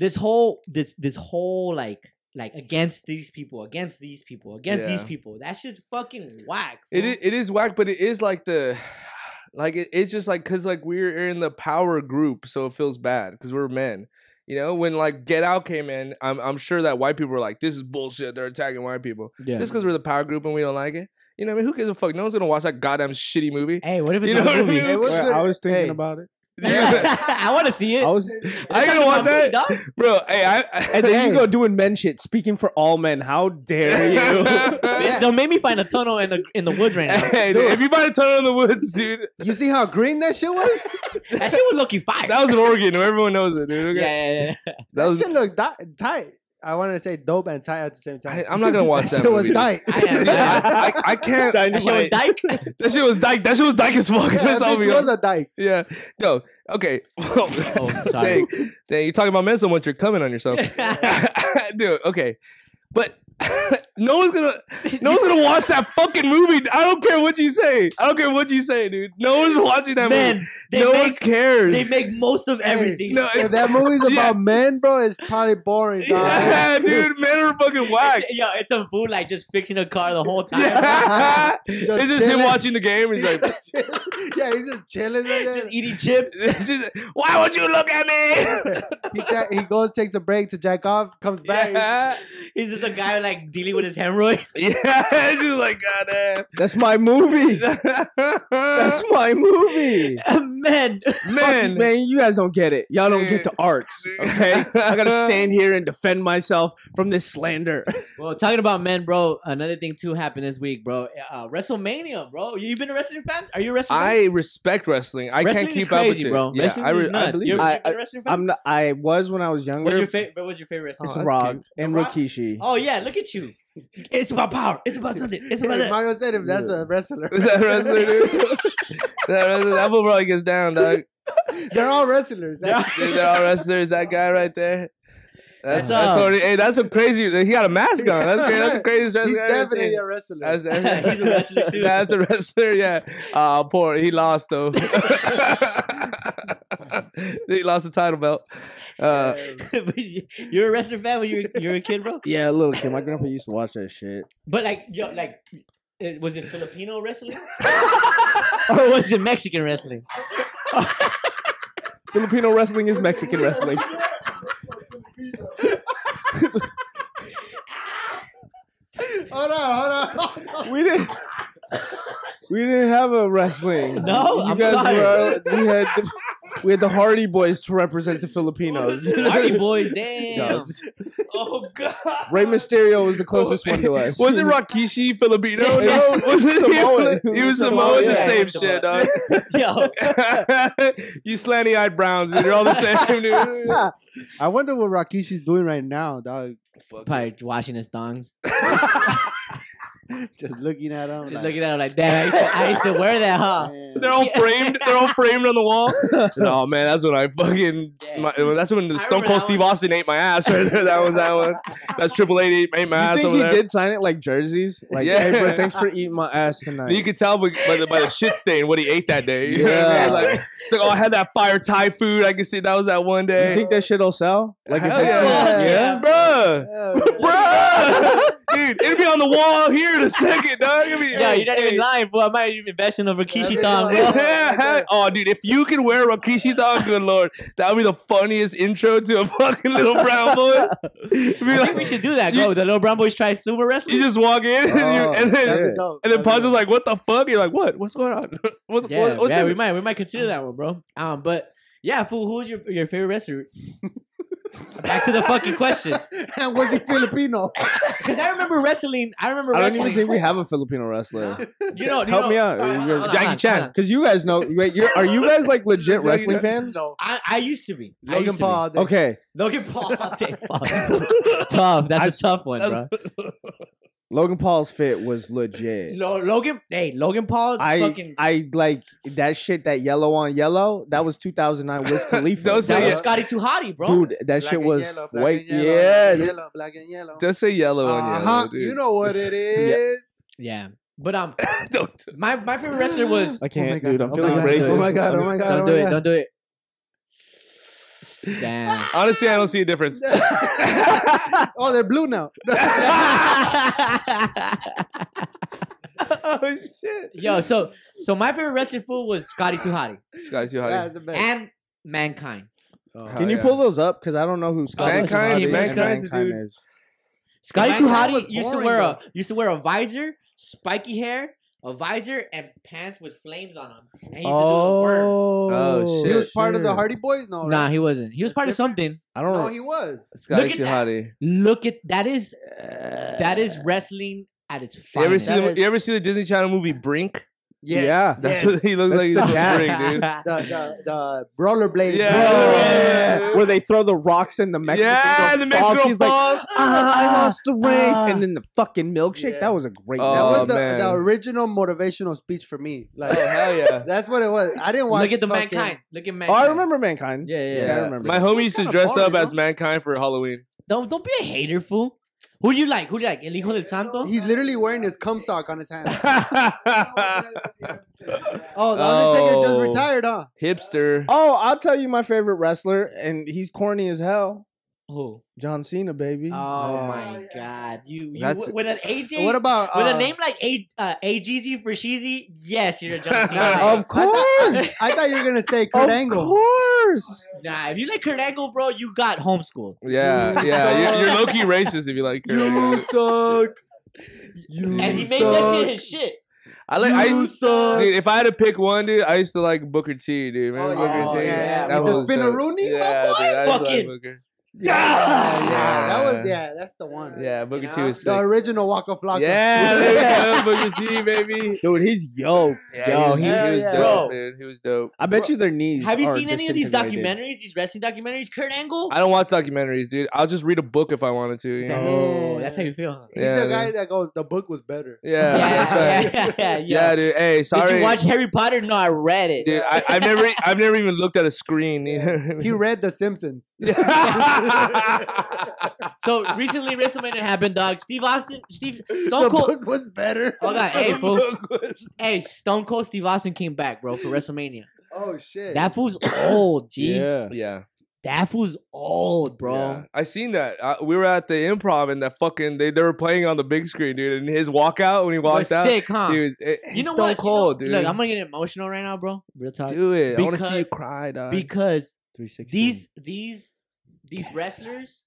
this whole this this whole like like against these people, against these people, against these people. That's just fucking whack. It fool. is, it is whack, but it is like the, like it, it's just like because like we're in the power group, so it feels bad because we're men. You know, when like Get Out came in, I'm I'm sure that white people were like, "This is bullshit." They're attacking white people Yeah. just because we're the power group and we don't like it. You know, what I mean, who gives a fuck? No one's gonna watch that goddamn shitty movie. Hey, what if it's You know a what I movie? mean? Hey, good? I was thinking Hey, about it. I want to see it. I was, I ain't It's gonna talking watch that, dog. bro. Hey, I, I and then you go doing men shit, speaking for all men. How dare you? Bitch, don't make me find a tunnel in the in the woods right now. Hey, dude, if you find a tunnel in the woods, dude, You see how green that shit was? that shit was looking fire. that was in Oregon. Everyone knows it, dude. Okay? yeah, yeah, yeah. that That was. shit looked di- tight. I wanted to say dope and tight at the same time. I, I'm not gonna watch that that. shit was movie. tight. I Yeah, I, I can't. That shit was dyke. That shit was dyke. That shit was dyke as fuck. Yeah, That's that all we was a dyke. Yeah. No. Okay. Oh, sorry. dang, dang, you're talking about men so much. You're coming on yourself, dude. Okay, but no one's gonna, no one's gonna watch that fucking movie. I don't care what you say. I don't care what you say, dude. No one's watching that Man, movie. they no one cares. they make most of everything. no. If that movie's about Yeah. men, bro, it's probably boring, dog. Yeah, dude. Men are fucking whack. Yo, it's a fool like just fixing a car the whole time. Yeah. Just it's just him watching the game. He's like, yeah, he's just chilling right there. Just eating chips. just, why would you look at me? He, he goes, takes a break to jack off, comes back. yeah. He's just a guy like dealing with his hemorrhoid. Yeah, it's just like goddamn. That's my movie. That's my movie. Man, man. man, you guys don't get it. Y'all don't get the arts. Okay, I gotta stand here and defend myself from this slander. well, talking about men, bro. Another thing too happened this week, bro. Uh, WrestleMania, bro. You been a wrestling fan? Are you a wrestling? fan? I respect wrestling. I Wrestling can't is keep up with crazy, it. bro. Yeah, Wrestling I, re- is I believe You're. I- you been a wrestling fan? I'm not. I was when I was younger. What's your favorite? What was your favorite wrestler? It's that's Rock and Rock? Rikishi. Oh yeah, look at you. It's about power. It's about something. It's about Hey, that. Mario said if that's a wrestler. Is that wrestler, dude? that wrestler, that fool probably gets down, dog. They're all wrestlers. That's- Dude, they're all wrestlers. That guy right there. That's, That's, that's already. Hey, that's a crazy. He got a mask on. That's crazy. That's the craziest wrestler He's definitely a wrestler. That's, that's, He's a wrestler, too. That's a wrestler. Yeah. Uh, poor. He lost though. he lost the title belt. Uh, you're a wrestling fan when you're you're a kid, bro. Yeah, little kid. My grandpa used to watch that shit. But like, yo, like, eh, was it Filipino wrestling or was it Mexican wrestling? Filipino wrestling is Mexican wrestling. hold on, hold on. We didn't. We didn't have a wrestling. No, you I'm guys sorry. were. We had the, we had the Hardy Boys to represent the Filipinos. Hardy Boys, No, damn. just- Oh god. Rey Mysterio was the closest one to us. was it Rikishi Filipino? No, No, it was was it Samoan. He was Samoan, Samoan. The same shit, dog. Yo, you slanty-eyed Browns, dude. You're all the same, dude. I wonder what Rikishi's doing right now, dog. probably washing his thongs. Just looking at them. Just like, looking at them like, damn, I used to, I used to wear that, huh? man. They're all framed. They're all framed on the wall. oh man, that's when I fucking. Yeah. My, that's when the I Stone Cold Steve one. Austin ate my ass right there. That was that one. That's Triple H ate, ate my You ass think over he there. did sign it like jerseys? Like, Yeah. hey, bro, thanks for eating my ass tonight. You could tell by, by, the, by the shit stain what he ate that day. You know what I mean? Yeah. It's like, it's like, oh, I had that fire Thai food. I can see that was that one day. You think that shit'll sell? Like, Hell if yeah. it- Yeah. Bruh. Hell yeah. Bruh. Dude, it'll be on the wall here in a second, dog. It'll be, Yeah, you're not hey. even lying, bro. I might even invest in a Rikishi Yeah, thong, bro. yeah. Yeah. Oh, dude, if you can wear a Rikishi thong, good lord, that would be the funniest intro to a fucking little brown boy. I like- think we should do that. Go. The little brown boys try sumo wrestling. You just walk in and, you, Oh, and then be dope. and then That'd be Punch was like, "What the fuck?" You're like, "What? What's going on? What's, yeah, what's yeah, we might, we might consider that one, bro. Um, but yeah, fool, who's your your favorite wrestler? Back to the fucking question, and was he Filipino? because I remember wrestling. I remember I don't wrestling. even think we have a Filipino wrestler. you know, you Help know- me out. Hold on, You hold on, Jackie hold on, Chan. Because you guys know, wait, you're, are you guys like legit wrestling fans? No. I, I used to be. I Logan used to Paul. Be. Okay, Logan Paul. all fuck. tough. That's a tough one, bro. Logan Paul's fit was legit. Lo- Logan, hey, Logan Paul, I fucking. I like that shit. That yellow on yellow. That was 2009 Wiz Khalifa. Don't that say was it. Scotty Too Hottie, bro. dude. That Black shit was yellow, black yellow, yeah. black and yellow, black and yellow. Just say yellow on Uh-huh. yellow, dude. You know what it is. Yeah, but um, Don't. my my favorite wrestler was. I can't, my God, dude. I'm oh feeling my racist. oh my God, oh my God. Don't do it. Don't do it. Damn. Honestly, I don't see a difference. oh, they're blue now. oh shit! Yo, so so my favorite wrestling fool was Scotty Too Hottie Scotty too hot. That's the best. and Mankind. Oh, Can you pull those up? Because I don't know who Scott Mankind- and Mankind's the dude. is. Scotty Too Mankind was Hottie used to boring, wear a used to wear a visor, spiky hair, a visor, and pants with flames on them. And he used to do the worm. Oh, Oh, he shit. was part of the. Hardy Boys. No, Nah, right? he wasn't. He was part of something. I don't no, know. he was. Scotty Look at that. hotty. Look at that is that is uh, wrestling at its You ever finest. see? The, you ever see the Disney Channel movie Brink? Yes. Yeah. That's yes. what he looks That's like. the He's cat. Brink, dude. the the the rollerblade. Yeah. Yeah. Where they throw the rocks in the Mexican Yeah, girl the falls. Mexican She's like, falls. "Ah, I lost the race, Ah. and then the fucking milkshake. Yeah. That was a great. Oh, That was the, man. the original motivational speech for me. Like Oh hell yeah! that's what it was. I didn't watch. Look at the fucking- mankind. Look at mankind. Oh, mankind. I remember Mankind. Yeah, yeah. Yeah, I remember My homie used to kinda dress up boring, as mankind for Halloween. Don't don't be a hater, fool. Who do you like? Who do you like? El Hijo del Santo? He's literally wearing his cum sock on his hand. Hipster. Oh, the Undertaker just Oh. retired, huh? Hipster. Oh, I'll tell you my favorite wrestler, and he's corny as hell. Who? John Cena, baby. Oh Yeah. my god. You, you That's- with an AJ What about with uh, a name like A uh, AJeezy for Sheezy, yes, you're a John Cena. Of fan. of I course, thought, I, thought you were gonna say Kurt of Angle. course. Nah, if you like Kurt Angle, bro, you got homeschooled. Yeah, yeah. You're, you're low key racist if you like. Kurt Angle. suck. You And he made that shit his shit. I like. I, You suck. dude, if I had to pick one, dude, I used to like Booker T, dude. Man, Oh, Booker yeah. T? Yeah. That With the was dope. spinaroonie, my Yeah, boy? dude, I used to like Booker. Yeah, yeah, Yeah. that was yeah, that's the one. Yeah, Booker You T know? was The original Waka Flocka. Yeah, there you go, Booker T, baby. Dude, he's yoked. Yeah, Yo, he, was, he, was yeah. dope, Bro. dude. He was dope. I bet Bro, you their knees. Have you are seen any of these documentaries, these wrestling documentaries? Kurt Angle? I don't watch documentaries, dude. I'll just read a book if I wanted to. You know? Oh, that's how you feel, huh? He's Yeah, the guy dude. that goes, the book was better. Yeah, that's right. yeah, yeah, yeah. Yeah, dude. Hey, sorry. Did you watch Harry Potter? No, I read it. Dude, I, I've never, I've never even looked at a screen. You know what I mean? He read The Simpsons. So recently, WrestleMania happened, dog. Steve Austin, Steve Stone the Cold. book was better. Oh on, hey, fool. Hey, Stone Cold Steve Austin came back, bro, for WrestleMania. Oh shit. That fool's old, G. Yeah. yeah, That fool's old, bro. yeah. I seen that. Uh, we were at the improv and that fucking they, they were playing on the big screen, dude. And his walkout when he walked out, sick, huh? dude. It, you he's know stone what? cold, You know- dude. Look, I'm gonna get emotional right now, bro. Real talk. do it. I want to see you cry, dog. Because 360. these these these wrestlers,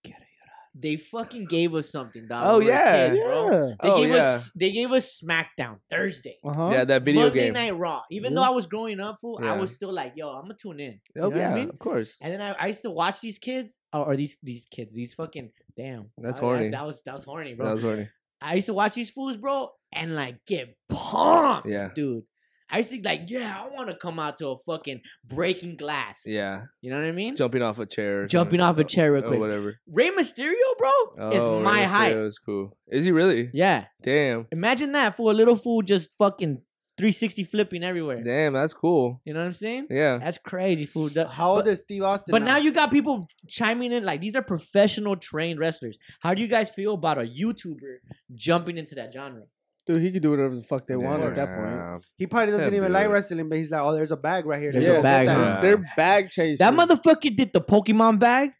they fucking gave us something, dog. Oh, when we yeah. kids, bro. Yeah. They Oh, gave yeah. us they gave us SmackDown Thursday. Uh huh. yeah, that video Monday game. Night Raw. Even Yeah. though I was growing up, fool, I was still like, yo, I'm gonna tune in. You Oh know yeah, what I mean? of course. And then I, I used to watch these kids, or, or these these kids, these fucking damn. That's I- horny. That, was that was horny, bro. That was funny. I used to watch these fools, bro, and like get pumped, Yeah. dude. I used to think like, yeah, I want to come out to a fucking breaking glass. Yeah, You know what I mean? jumping off a chair. Jumping off a oh, chair real or quick. whatever. Rey Mysterio, bro, Oh, is my Rey height. Mysterio is cool. Is he really? Yeah. Damn. Imagine that for a little fool just fucking 360 flipping everywhere. Damn, that's cool. You know what I'm saying? Yeah. That's crazy, fool. The- How old but, is Steve Austin? but now you got people chiming in like these are professional trained wrestlers. How do you guys feel about a YouTuber jumping into that genre? Dude, he could do whatever the fuck they want at that point. He probably doesn't Yeah, even dude. like wrestling, but he's like, oh, there's a bag right here. There's Let's a go bag, get that. huh? Yeah. They're bag chasers. That motherfucker did the Pokemon bag.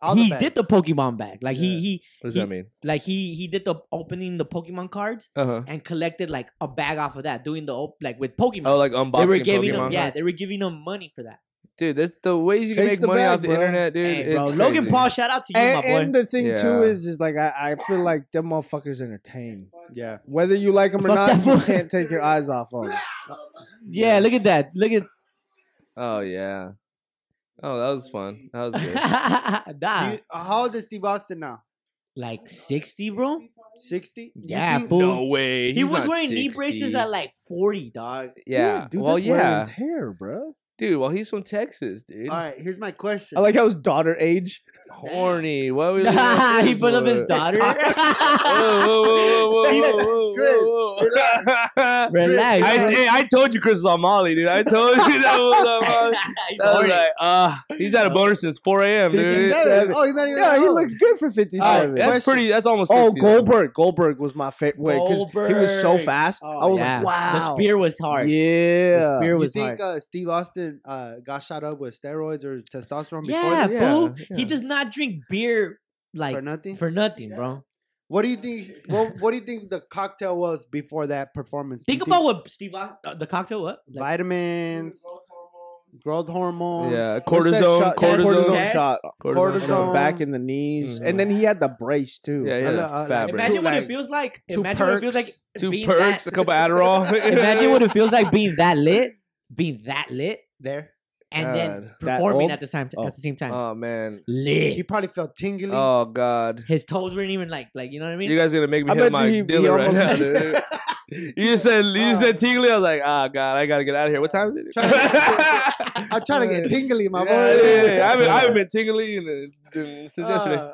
All the he bags. did the Pokemon bag. Like he Yeah. he What does He- that mean? like he he did the opening the Pokemon cards Uh huh. and collected like a bag off of that, doing the op- like with Pokemon. Oh, like unboxing they were giving Pokemon them yeah, cards? they were giving them money for that. Dude, that's the ways you can Chase make the money bag, off the bro. internet, dude. Hey, bro, it's Logan crazy. Paul, shout out to you, and, my boy. and the thing too is, is like I, I feel like them motherfuckers entertain. Yeah. Whether you like them or Fuck not, that you fool. can't take your eyes off of them. yeah, look at that. Look at Oh yeah. Oh, that was fun. That was good. nah, You- how old is Steve Austin now? like sixty, bro. 60? Yeah, think, fool. no way. He he's was not wearing knee braces 60. at like forty, dog. Yeah. dude, well, that's wear yeah. and tear, bro. Dude, well, he's from Texas, dude. All right, here's my question. I like how his daughter age. Horny. What we he put up his daughter. Relax. Relax. I, hey, I told you Chris was on Molly, dude. I told you that was on Molly. He's That was like, uh, he's had a boner since 4 a.m., dude. 57. Oh, he's not even Yeah, he looks good for 57. That's Question. pretty. That's almost. Oh, Goldberg. Goldberg was my favorite. Wait, because he was so fast. Oh, I was yeah. like, wow. The spear was hard. Yeah. The spear You was think hard. uh, Steve Austin uh, got shot up with steroids or testosterone before yeah, this? Yeah, fool. yeah. He does not drink beer like for nothing? for nothing, bro. what do you think? What, what do you think the cocktail was before that performance? Do Think about what Steve uh, the cocktail what? Like, vitamins, growth hormone. Yeah, cortisone, shot? cortisone, cortisone Yes. shot. cortisone. Cortisone. Back in the knees. Mhm. And then he had the brace too. Yeah, yeah. I know, uh, imagine Two, what like, it feels like. two Imagine what it feels like Two being perks, that- a couple Adderall. Imagine what it feels like being that lit, being that lit, there. and then God. That performing old? at the same Oh. at the same time. Oh man. lit. He probably felt tingly. Oh god. His toes weren't even like like you know what I mean. You guys are gonna make me I hit my you he- he dealer right now, dude. You just said you just said tingly. I was like, oh god, I gotta get out of here. What time is it? I'm I'm trying to get tingly, my boy. Yeah, yeah, yeah. I haven't, I haven't been tingly in the, the, since yesterday. Uh,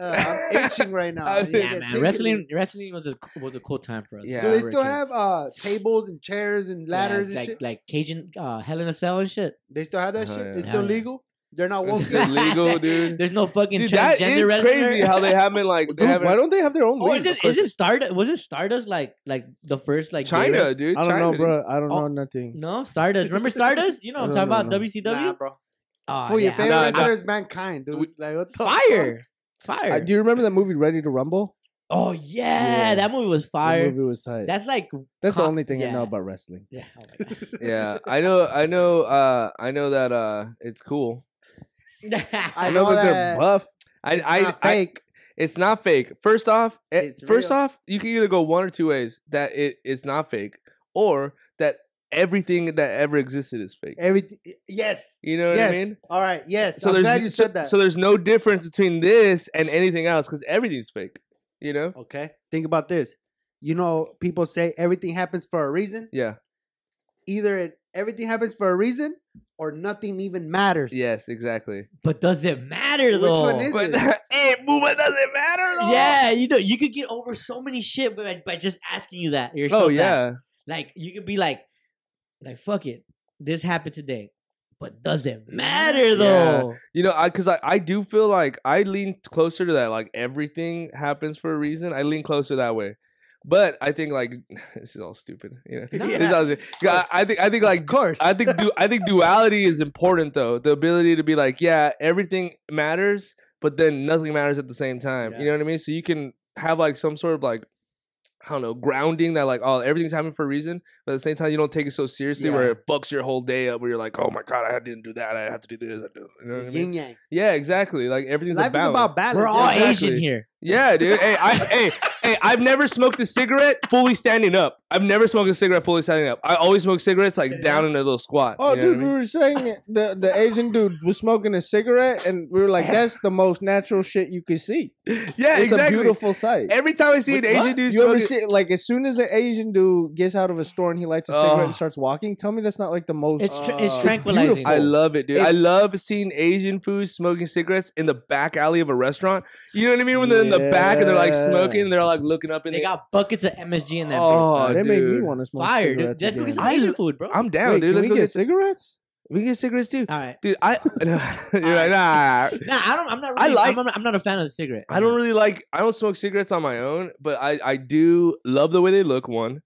uh, I'm itching right now. I I need think- to yeah, man. tingly. Wrestling wrestling was a was a cool time for us. Yeah. Do they We still have uh tables and chairs and Yeah, ladders and like shit? like Cajun uh, Hell in a Cell and shit? They still have that shit. yeah. It's still yeah. legal. They're not It's woke. still legal, dude. There's no fucking Dude, that transgender is wrestler. crazy how they haven't like they Dude, haven't why don't they have their own Oh, is it is it Stardust? Was it Stardust like like the first like Chyna, wrestler? dude. I don't Chyna, know, bro. I don't Oh, know nothing. No, Stardust. Remember Stardust? You know what I'm talking no, about no. WCW. Nah, bro. Oh, For your yeah. favorite Nah, wrestler nah. is mankind, dude. We- like what the Fire, fuck? fire. Uh, do you remember that movie Ready to Rumble? oh yeah, Yeah. that movie was The fire. movie was tight. That's like That's the only thing I know about wrestling. yeah. Oh. Yeah, I know, I know, uh, I know that uh, it's cool. I I know know that they're buff. I, it's I, not I, fake. it's not fake. First off, eh, It's first real. off, you can either go one or two ways that it it's not fake, or that everything that ever existed is fake. Everything. Yes. You know what yes. I mean? All right. Yes. So I'm there's glad you said that. so there's no difference between this and anything else because everything's fake. You know? okay. Think about this. You know, people say everything happens for a reason. Yeah. Either it, everything happens for a reason, or nothing even matters. Yes. Exactly. but does it matter though? Which though? one is But it? hey, boo, does it matter though? yeah, you know, you could get over so many shit by, by just asking you that. yourself Oh that. yeah. Like you could be like, like fuck it, this happened today, but does it matter though? You know, I because I, I do feel like I lean closer to that. Like everything happens for a reason. I lean closer that way. But I think like this is all stupid. You know, No. This is all- yeah, I, I think I think like of course. I think du- I think duality is important though. The ability to be like, yeah, everything matters, but then nothing matters at the same time. You know what I mean? So you can have like some sort of like I don't know, grounding that like, oh, everything's happening for a reason, but at the same time you don't take it so seriously where it fucks your whole day up where you're like, oh my god, I didn't do that, I have to do this. I do, you know what I mean? Yin yang. Yeah, exactly. Like everything's Life a is balance. about balance. We're all exactly. Asian here. Yeah, dude. Hey, I hey, hey, I've never smoked a cigarette fully standing up. I've never smoked a cigarette fully standing up. I always smoke cigarettes like down down? in a little squat. Oh, you know dude, what I we were saying it- the the Asian dude was smoking a cigarette, and we were like, "That's the most natural shit you could see." yeah, it's exactly. a beautiful sight. Every time I see an Asian what? dude you ever smoking, see like as soon as an Asian dude gets out of a store and he lights a cigarette Oh. and starts walking? Tell me that's not like the most. It's tr- it's uh, tranquilizing. beautiful. I love it, dude. I love seeing Asian food smoking cigarettes in the back alley of a restaurant. You know what I mean? When they're in the back and they're like smoking, and they're like looking up in They the. got buckets of MSG in that. Oh, bitch, they dog. made me dude. want to smoke fire, dude. cigarettes Let's go get again. some I- Asian food, bro. I'm down, Wait, dude. can Let's we go get get. cigarettes? we can get cigarettes too, All right. dude. I. you're like, nah. Nah, I don't. I'm not. I Really, like- I'm, not, I'm not a fan of the cigarette. I don't really like. I don't smoke cigarettes on my own, but I I do love the way they look. One,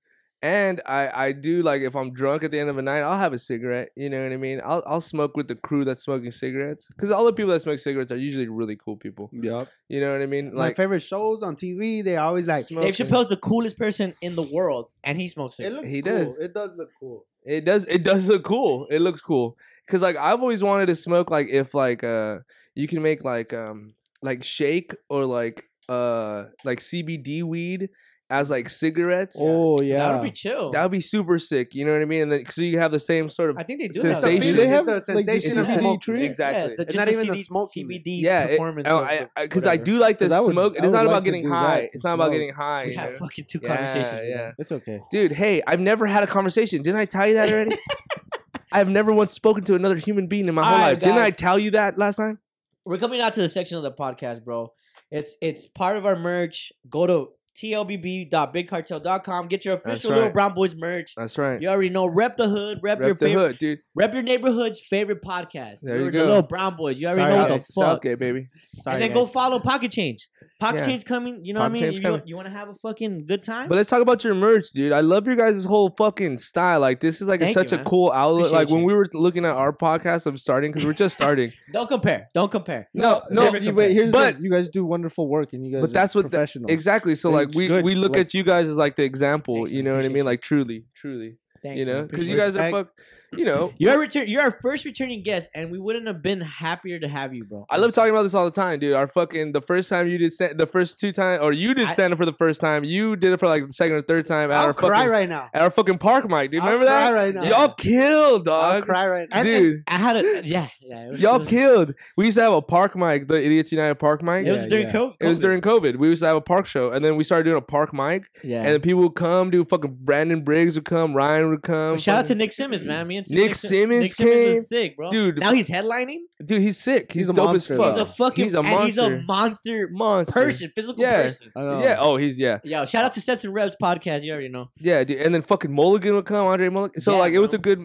and I I do like if I'm drunk at the end of the night, I'll have a cigarette. You know what I mean? I'll I'll smoke with the crew that's smoking cigarettes because all the people that smoke cigarettes are usually really cool people. Yep. You know what I mean? My Like favorite shows on TV, they always like. smoking. Dave Chappelle's the coolest person in the world, and he smokes It looks He cool. does. It does look cool. It does. It does look cool. It looks cool. Cause like I've always wanted to smoke like if like uh you can make like um like shake or like uh like CBD weed as like cigarettes. Oh yeah, That yeah. would be chill. That would be super sick. You know what I mean? And then so you have the same sort of I think they do Sensation. have Do Sensation. they It's have the like the sensation of CBD smoke. tree? Exactly. Yeah, the, It's not the even the CD smoking it. CBD yeah. it- performance. oh, I, I, Cause I do like the I would- smoke. It's not like about to getting high. to It's not about getting high. We you had know? fucking two conversations. you yeah. It's okay. Dude, hey, I've never had a conversation. Didn't I tell you that already? I've never once spoken to another human being in my whole All right, life. Didn't I tell you that last time? We're coming out to the section of the podcast, bro. It's it's part of our merch. Go to tlbb.bigcartel.com. Get your That's official Little. Brown Boys merch. That's right. You already know. Rep the hood. Rep, your Rep the favorite. hood, dude. Rep your neighborhood's favorite podcast. There you We're go. The Little Brown Boys. You already Sorry, know guys. what uh, the fuck. Southgate, baby. Sorry, and then guys. go follow Pocket Change. Pocket Yeah. Change coming. You know Pocket what I mean? You, you want to have a fucking good time? But let's talk about your merch, dude. I love your guys' whole fucking style. Like this is like a, such you, a cool outlet. Appreciate like when you. we were looking at our podcast of starting because we're just starting. don't compare. Don't compare. no, no, never you, compare. wait, here's But- the, you guys do wonderful work and you guys but that's are what the- professional. exactly. So like It's we good, we look like- at you guys as like the example. You know what I mean? Like truly, truly. Thanks, you know, because you guys are Respect. fuck. You know, You're our return. You're our first returning guest, and we wouldn't have been happier to have you, bro. I love talking about this all the time, dude. Our fucking the first time you did stand, the first two times, or you did I- stand up for the first time. You did it for like the second or third time at I'll our cry fucking right now. at our fucking park mic, dude. I'll Remember cry that? right now. Y'all killed, dog. I'll cry right now. Dude, I had a yeah, yeah. Was, y'all was, killed. We used to have a park mic, the Idiots United park mic. It was Yeah, during yeah. COVID. It was during COVID. We used to have a park show, and then we started doing a park mic, Yeah. and then people would come. Do fucking Brandon Briggs would come, Ryan would come. But shout out to Nick Simmons, man. Me and Nick Sim- Simmons Nick Simmons came. was sick, bro. Dude, now he's headlining. dude, he's sick. He's, He's a dope monster, as fuck. He's a fucking He's a and he's a monster. monster monster. person, physical Yeah. person. Yeah. Oh, he's yeah. Yo, shout out to Sets and Reps podcast. You already know. Yeah, dude. And then fucking Mulligan would come, Andre Mulligan. So Yeah, like it was a good.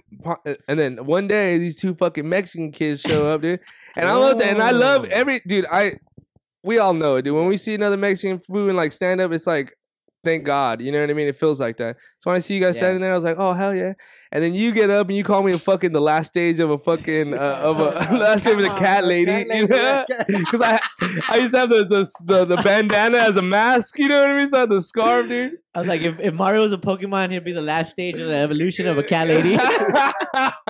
And then one day these two fucking Mexican kids show up, dude. And I love that. And I love every dude. I we all know it, dude. When we see another Mexican food and like stand up, it's like. Thank God, you know what I mean. It feels like that. So when I see you guys Yeah. standing there, I was like, "Oh hell yeah!" And then you get up and you call me a fucking the last stage of a fucking uh, of a last stage of a cat lady, cat you know? Because I I used to have the, the the the bandana as a mask, you know what I mean? So I had the scarf, dude. I was like, if, if Mario was a Pokemon, he'd be the last stage of the evolution of a cat lady.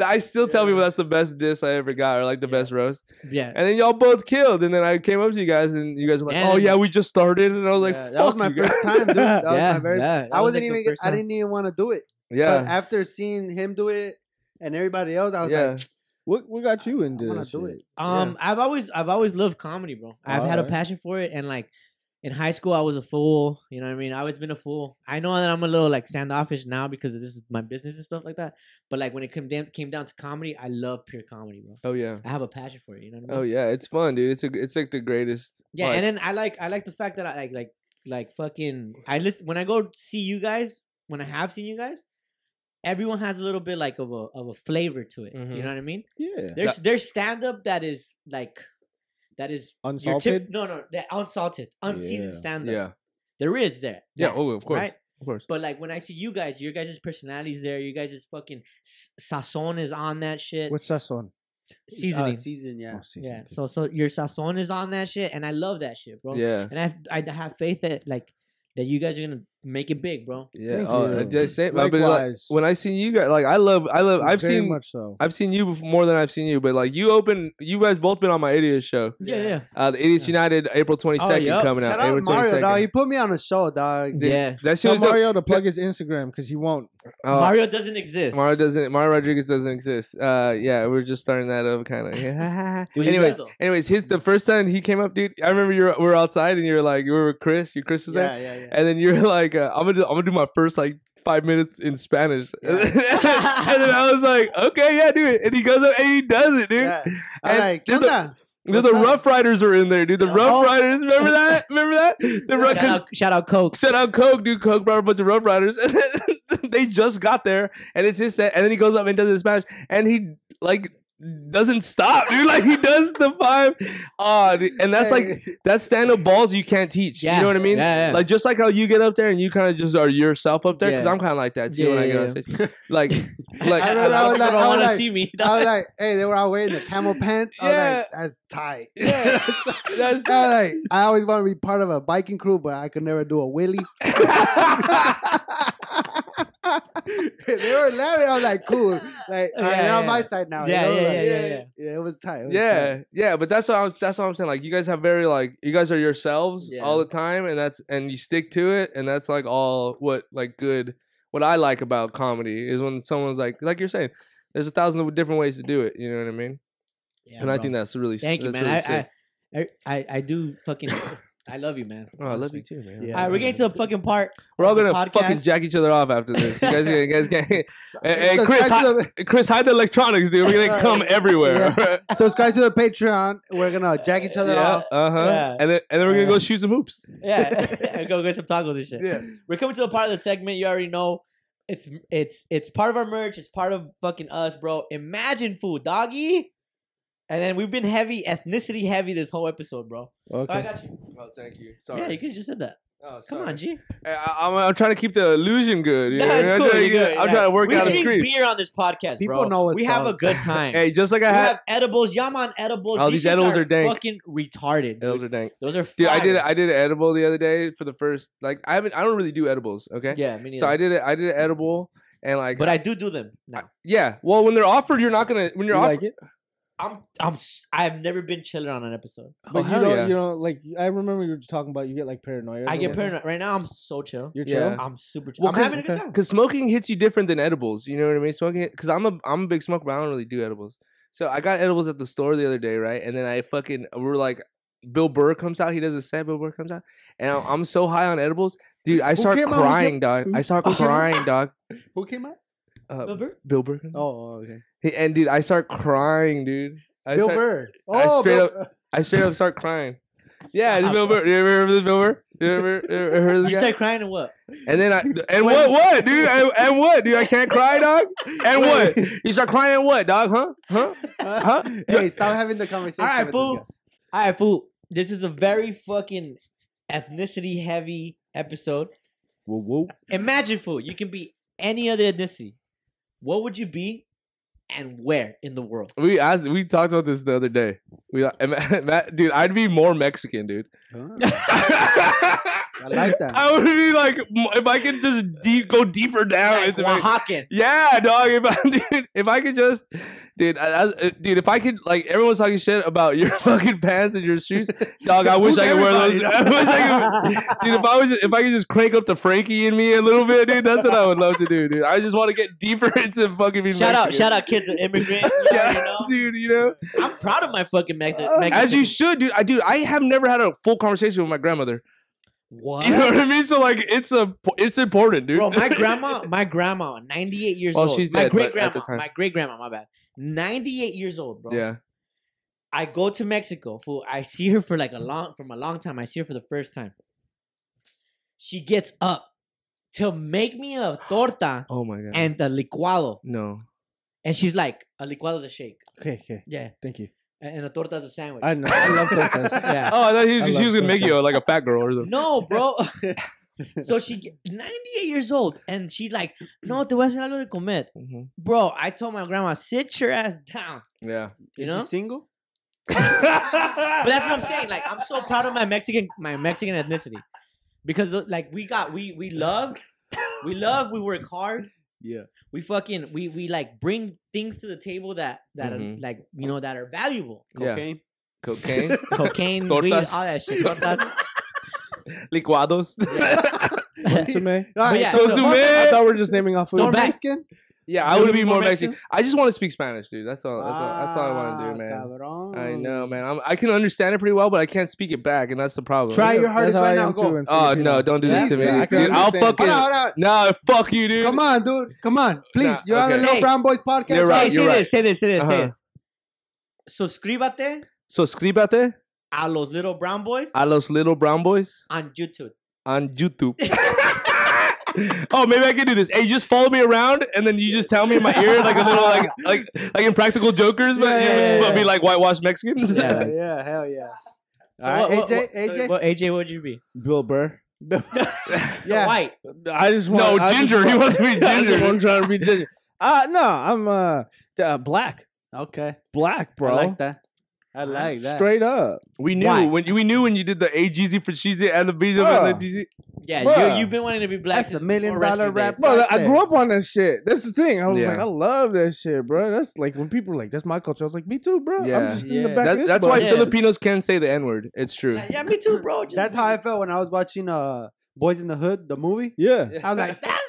I still tell people that's the best diss I ever got, or like the Yeah. best roast. yeah. And then y'all both killed, and then I came up to you guys, and you guys were like, And- "Oh yeah, we just started," and I was like, Yeah, that was my you guys." first time, dude. That was my very. yeah, that I was wasn't like even. I didn't even want to do it. But yeah, after seeing him do it and everybody else, I was yeah. like, What what got you into I wanna this do it. Um, I've always I've always loved comedy, bro. I've had a passion for it, and like in high school, I was a fool. You know what I mean? I always been a fool. I know that I'm a little like standoffish now because this is my business and stuff like that. But like when it came down came down to comedy, I love pure comedy, bro. Oh yeah. I have a passion for it. You know what I mean? Oh yeah, it's fun, dude. It's a, it's like the greatest. Yeah, like- and then I like I like the fact that I like like like fucking I listen when I go see you guys when I have seen you guys. Everyone has a little bit like of a of a flavor to it. Mhm. You know what I mean? Yeah. There's there's stand up that is like that is your Unsalted. tip. No, no, that unsalted, unseasoned Yeah. stand up. yeah, There is there. yeah. that, Oh, of course, Right? of course. But like when I see you guys, your guys' personalities there, you guys' fucking s- sazon is on that shit. What's that one? seasoning? Uh, season, yeah. Oh, season yeah. two. So so your sazon is on that shit, and I love that shit, bro. Yeah, And I I have faith that like that you guys are gonna make it big, bro. Yeah, Thank oh, you. I just say, but like, Likewise. when I seen you guys, like I love, I love, I've Very seen, much so. I've seen you before, more than I've seen you. But like you open, you guys both been on my Idiot show, Yeah, yeah. uh, the Idiots United, April twenty second yup. coming out. Shout out April Mario, dog. He 22nd. put me on a show, dog. Dude, Yeah. that shit Tell was dope. Mario to plug his Instagram because he won't. Oh, Mario doesn't exist. Mario doesn't. Mario Rodriguez doesn't exist. Uh, yeah, we're just starting that up, kind of. Yeah. Dude, he's anyways, awesome. anyways, his the first time he came up, dude. I remember you were, we were outside and you were like, you were with Chris. You Chris was there, Yeah, yeah, yeah. and then you're like, uh, I'm gonna, do, I'm gonna do my first like five minutes in Spanish, and, then, and then I was like, okay, yeah, do it. And he goes up and he does it, dude. yeah. I'm And like, there's a- onda?" The up? Rough Riders are in there, dude. The Rough Oh. Riders, remember that? Remember that? The Rough, Shout 'cause- out, shout out Coke. Shout out Coke, dude. Coke brought a bunch of Rough Riders, and then they just got there, and it's his set, and then he goes up and does his smash, and he like doesn't stop, dude. Like he does the five, ah, dude. and that's like Hey, that's stand up balls you can't teach. Yeah, You know what I mean? yeah, yeah. Like just like how you get up there and you kind of just are yourself up there, because Yeah. I'm kind of like that too Yeah, when I yeah, get on yeah. stage. Like, like I I, remember I I was was like- don't I was want to like- see me. I was like, hey, they were all wearing the camel pants. I was Yeah. like, that's tight. Yeah. That's- I, like, I always want to be part of a biking crew, but I could never do a wheelie. they were laughing. I was like, cool. Like, all right, Yeah, they're on my side now. you yeah, know? yeah, yeah, Like, yeah, yeah. yeah, it was tight. It was yeah, tight. yeah, but that's what I was, that's what I'm saying. Like you guys have very like you guys are yourselves Yeah. all the time, and that's and you stick to it, and that's like all what like good. What I like about comedy is when someone's like, like you're saying, there's a thousand different ways to do it. You know what I mean? Yeah, and I think that's really Thank you, man. really I, sick. I, I, I, I do fucking. I love you, man. oh, I love you too, man. Yeah. All right, we're getting to the fucking part. We're all gonna fucking podcast. jack each other off after this. You guys, you guys can't. Hey, hey, Chris, subscribe hide, Chris, hide the electronics, dude. We're gonna come everywhere. the- subscribe to the Patreon. We're gonna jack each other yeah, off. uh huh. Yeah. And then and then we're gonna go shoot some hoops. Yeah, go get some tacos and shit. Yeah. We're coming to the part of the segment you already know. It's it's it's part of our merch. It's part of fucking us, bro. Imagine food, doggy. And then we've been heavy, ethnicity heavy this whole episode, bro. Oh, I Okay. got you. Oh, thank you. Sorry. Yeah, you could have just said that. Oh, Come on, G. Hey, I, I'm, I'm trying to keep the illusion good. You No, know? it's I'm cool. trying to you're get- good, I'm yeah. trying to work we out a drink beer on this podcast, People bro. know what's we have a good time. Hey, just like I had. have edibles. Ya Mon edibles. Oh, these these edibles are dank. Fucking retarded. Those dude. are dank. Those are Dude, I did. I did an edible the other day for the first like I haven't I don't really do edibles. Okay. Yeah, me neither. So I did it. I did an edible and like. but I do do them now. Yeah. Well, when they're offered, you're not gonna when You you're offered. like it? I'm I'm I've never been chilling on an episode. Oh, but Oh, you hell don't, yeah. you know, like I remember you were talking about you get like paranoia. I get whatever. paranoid right now. I'm so chill. You're Yeah. chill. I'm super chill. Well, I'm 'cause- having a good time. Because smoking hits you different than edibles. You know what I mean? Smoking, because I'm a I'm a big smoker, but I don't really do edibles. So I got edibles at the store the other day, right? And then I fucking we were like, Bill Burr comes out. He does a set. Bill Burr comes out, and I'm, I'm so high on edibles, dude. I start came out? Crying, came- dog. I start who came out? crying, dog. Who came out? Uh, Bill Burr? Bill Burr. Oh, okay. He- and dude, I start crying, dude. I Bill start, Burr. I Oh, straight Bill, up- I straight up start crying. Yeah, it's Bill Burr. You ever heard of this Bill Burr? You ever, ever heard of this You guy? start crying and what? And then I and what what dude and, and what dude I can't cry dog and what you start crying and what dog huh huh huh hey, stop having the conversation. All right, with this fool. guy. All right, fool. This is a very fucking ethnicity heavy episode. Whoa, whoa. Imagine, fool. You can be any other ethnicity. What would you be, and where in the world? we asked we talked about this the other day we uh, Matt, dude I'd be more Mexican dude I like that. I would be like if I could just deep go deeper down Like into Mex- Oaxacan. yeah dog if I dude, if I could just Dude, I, I, dude, if I could, like, everyone's talking shit about your fucking pants and your shoes, dog. I wish I could wear those. I wish I could, dude. If I was, if I could just crank up the Frankie in me a little bit, dude, that's what I would love to do, dude. I just want to get deeper into fucking being Shout out, shout out, kids of immigrants. You Yeah, know? dude. You know, I'm proud of my fucking Mex- Uh, Mexican. as you should, dude. I dude, I have never had a full conversation with my grandmother. What? You know what I mean? So like, it's a, it's important, dude. Bro, my grandma, my grandma, 98 years Well, old. she's my dead, but great grandma, my great grandma, my bad. 98 years old, bro. yeah. I go to Mexico. Fool, I see her for like a long from a long time. I see her for the first time. She gets up to make me a torta Oh my god. and a licuado. no. And she's like, a licuado is a shake. Okay, okay. Yeah. Thank you. And and a torta is a sandwich. I know. I love tortas. yeah. Oh, I thought she love was gonna make you like a fat girl or something. No, bro. so she 98 years old and she's like, no, te voy a hacer algo de comer. Mhm. Bro, I told my grandma, sit your ass down. Yeah. You Is know? she single? But that's what I'm saying. Like, I'm so proud of my Mexican, my Mexican ethnicity. because uh, like we got we we love, we love, we work hard. Yeah. We fucking we we like bring things to the table that that are Mhm. like you know that are valuable. Yeah. Cocaine. Cocaine, Cocaine, weed, Tortas. all that shit. Tortas. Licuados. Consomme. All right, But yeah, so, so- I thought we were just naming off food. So more back- Mexican. yeah, I You would wanna be be more more Mexican. Mexican? I just want to speak Spanish, dude. That's all. That's all. That's all I want to do, Ah, man. cabrón. I know, man. I'm, I can understand it pretty well, but I can't speak it back, and that's the problem. Try your That's hardest how I right now. am Go. in Oh Filipino. no! Don't do Yeah, this to me. I can Dude, I'll understand. fucking Hold on, hold on. no. Fuck you, dude. Come on, dude. Come on, please. Nah, you're on the okay. Little Hey. Brown Boys podcast. You're right, say, you're say right. this, say this, say this, say Uh-huh. this. Suscríbate Suscríbete a los little brown boys a los little brown boys on YouTube. on YouTube. oh, maybe I can do this. Hey, you just follow me around, and then you just tell me in my ear like a little like like like in Practical Jokers, but Yeah, yeah, yeah, but be like whitewashed Mexicans. Yeah. Yeah, yeah, hell yeah. So All right, what- what- AJ, what- AJ. What AJ would you be? Bill Burr. So Yeah. white. I just want No, I just ginger. He wants to be ginger. I'm trying to be ginger. Uh no, I'm uh, uh black. Okay, Black, bro. I like that. I like that. Straight up. We knew Why? when you, we knew when you did the AJeezy for Sheezy and the Visa Bruh. and the Jeezy. Yeah, Bruh. you you've been wanting to be black. That's a million dollar dollar rap. Bro, Right I grew up on that shit. That's the thing. I was Yeah. like, I love that shit, bro. That's like when people are like, that's my culture. I was like, me too, bro. Yeah. I'm just in the Yeah. back That, of this that's why. Yeah. Filipinos can't say the N word. It's true. Yeah, yeah, me too, bro. Just That's how I felt when I was watching uh Boys in the Hood, the movie. Yeah. I was like, that's me right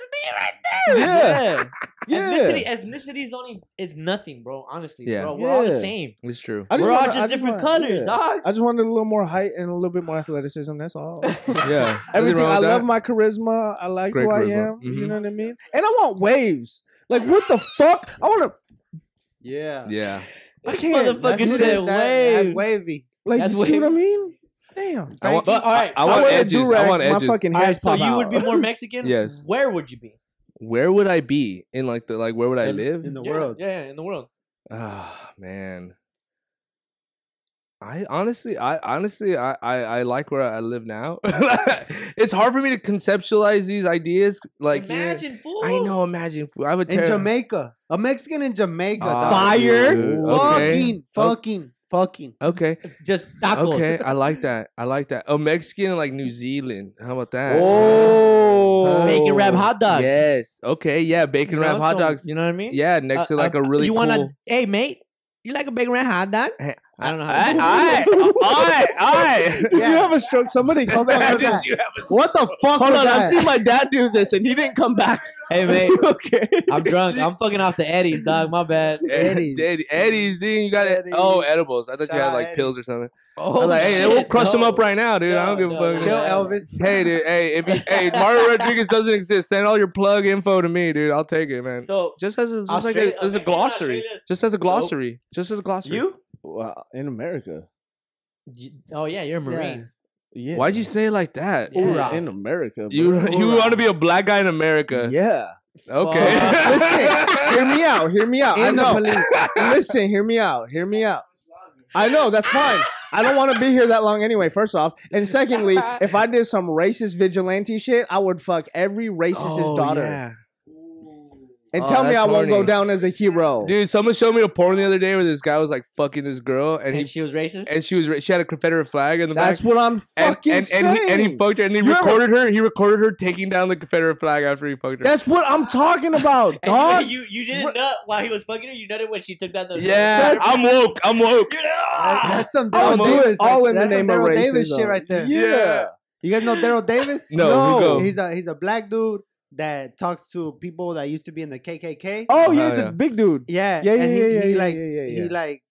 Yeah. Yeah. Yeah. Ethnicity, ethnicity is only is nothing, bro. Honestly, Yeah. bro, we're all the same. It's true. I We're all wanna- just I different wanna- colors, yeah. dog. I just wanted a little more height and a little bit more athleticism. That's all. Yeah. Everything. I love that? my charisma. I like Great who I charisma. am. You Mhm. know what I mean? And I want waves. Like what the fuck? I want to. Yeah. Yeah. I can't. Motherfucker That's, said that, that's wavy. Like That's you see what I wavy. mean? Damn. I want, But, all right, I, I so want wear a edges. I do-rag, want My edges. fucking All right, hairs so pop you would out. be more Mexican. Yes. Where would you be? Where would I be in like the like where would I In- live? in the Yeah, world. Yeah, yeah, in the world. Ah man. I honestly, I honestly, I, I, I like where I live now. it's hard for me to conceptualize these ideas. Like, yeah, Imagine, fool. I know. Imagine, I would In Jamaica, a Mexican in Jamaica. Ah. Fire. Fucking, Okay. fucking, fucking. Okay. Just tacos. Okay. I like that. I like that. Oh, Mexican in like New Zealand. How about that? Oh, Bacon wrap hot dogs. Yes. Okay. Yeah. Bacon You wrap know, hot so- dogs. You know what I mean? Yeah. Next Uh, to like uh, a really you cool. wanna? Hey, mate, you like a bacon wrap hot dog? Hey, I don't know. How I, to I, I, I. Did you have a stroke? Somebody come back. What the fuck was that? What the fuck Hold was on, that? I've seen my dad do this, and he didn't come back. hey, mate, okay. I'm drunk. I'm fucking off the Eddies, dog. My bad. Eddie's. Eddie's. Eddie's, dude. You got it. Oh, edibles. I thought Shout you had like Eddie. pills or something. I Oh, was like, hey, we'll shit, crush them no. up right now, dude. I don't No, give a fuck. Chill, no. Elvis. Hey, dude. Hey, if you, hey, Mario Rodriguez doesn't exist, send all your plug info to me, dude. I'll take it, man. So just as a, just like Australia- a, as a glossary. Just as a glossary. Just as a glossary. you? Well, in America. You- Oh yeah, you're a marine. Yeah. Why'd you say it like that? Yeah. In America? You bro. you want to be a black guy in America? Yeah. Okay. Fuck. Listen, hear me out. Hear me out. I In the know. police. Listen, hear me out. Hear me out. I know that's fine. I don't want to be here that long anyway. First off, and secondly, if I did some racist vigilante shit, I would fuck every racist's Oh, daughter yeah. And Oh, tell me I won't go down as a hero. Dude, someone showed me a porn the other day where this guy was like fucking this girl, and And he she was racist. and she was she had a Confederate flag in the back. That's back. what I'm and, fucking and, saying. and, he, and he fucked her, and he You ever- recorded her. He recorded her taking down the Confederate flag after he fucked her. That's what I'm talking about, dog. you, you didn't What- nut while he was fucking her. You nutted when she took down the. yeah, That's- I'm woke. I'm woke. That- That's some I Daryl would do it Davis. all right- in the some name of Daryl Davis racism. shit right there. Yeah. You guys know Daryl Davis? No, No. go. He's a he's a black dude that talks to people that used to be in the KKK. Oh yeah, Uh-huh, the yeah. big dude. Yeah, Yeah, yeah, and he, yeah, he yeah, like yeah, yeah, he like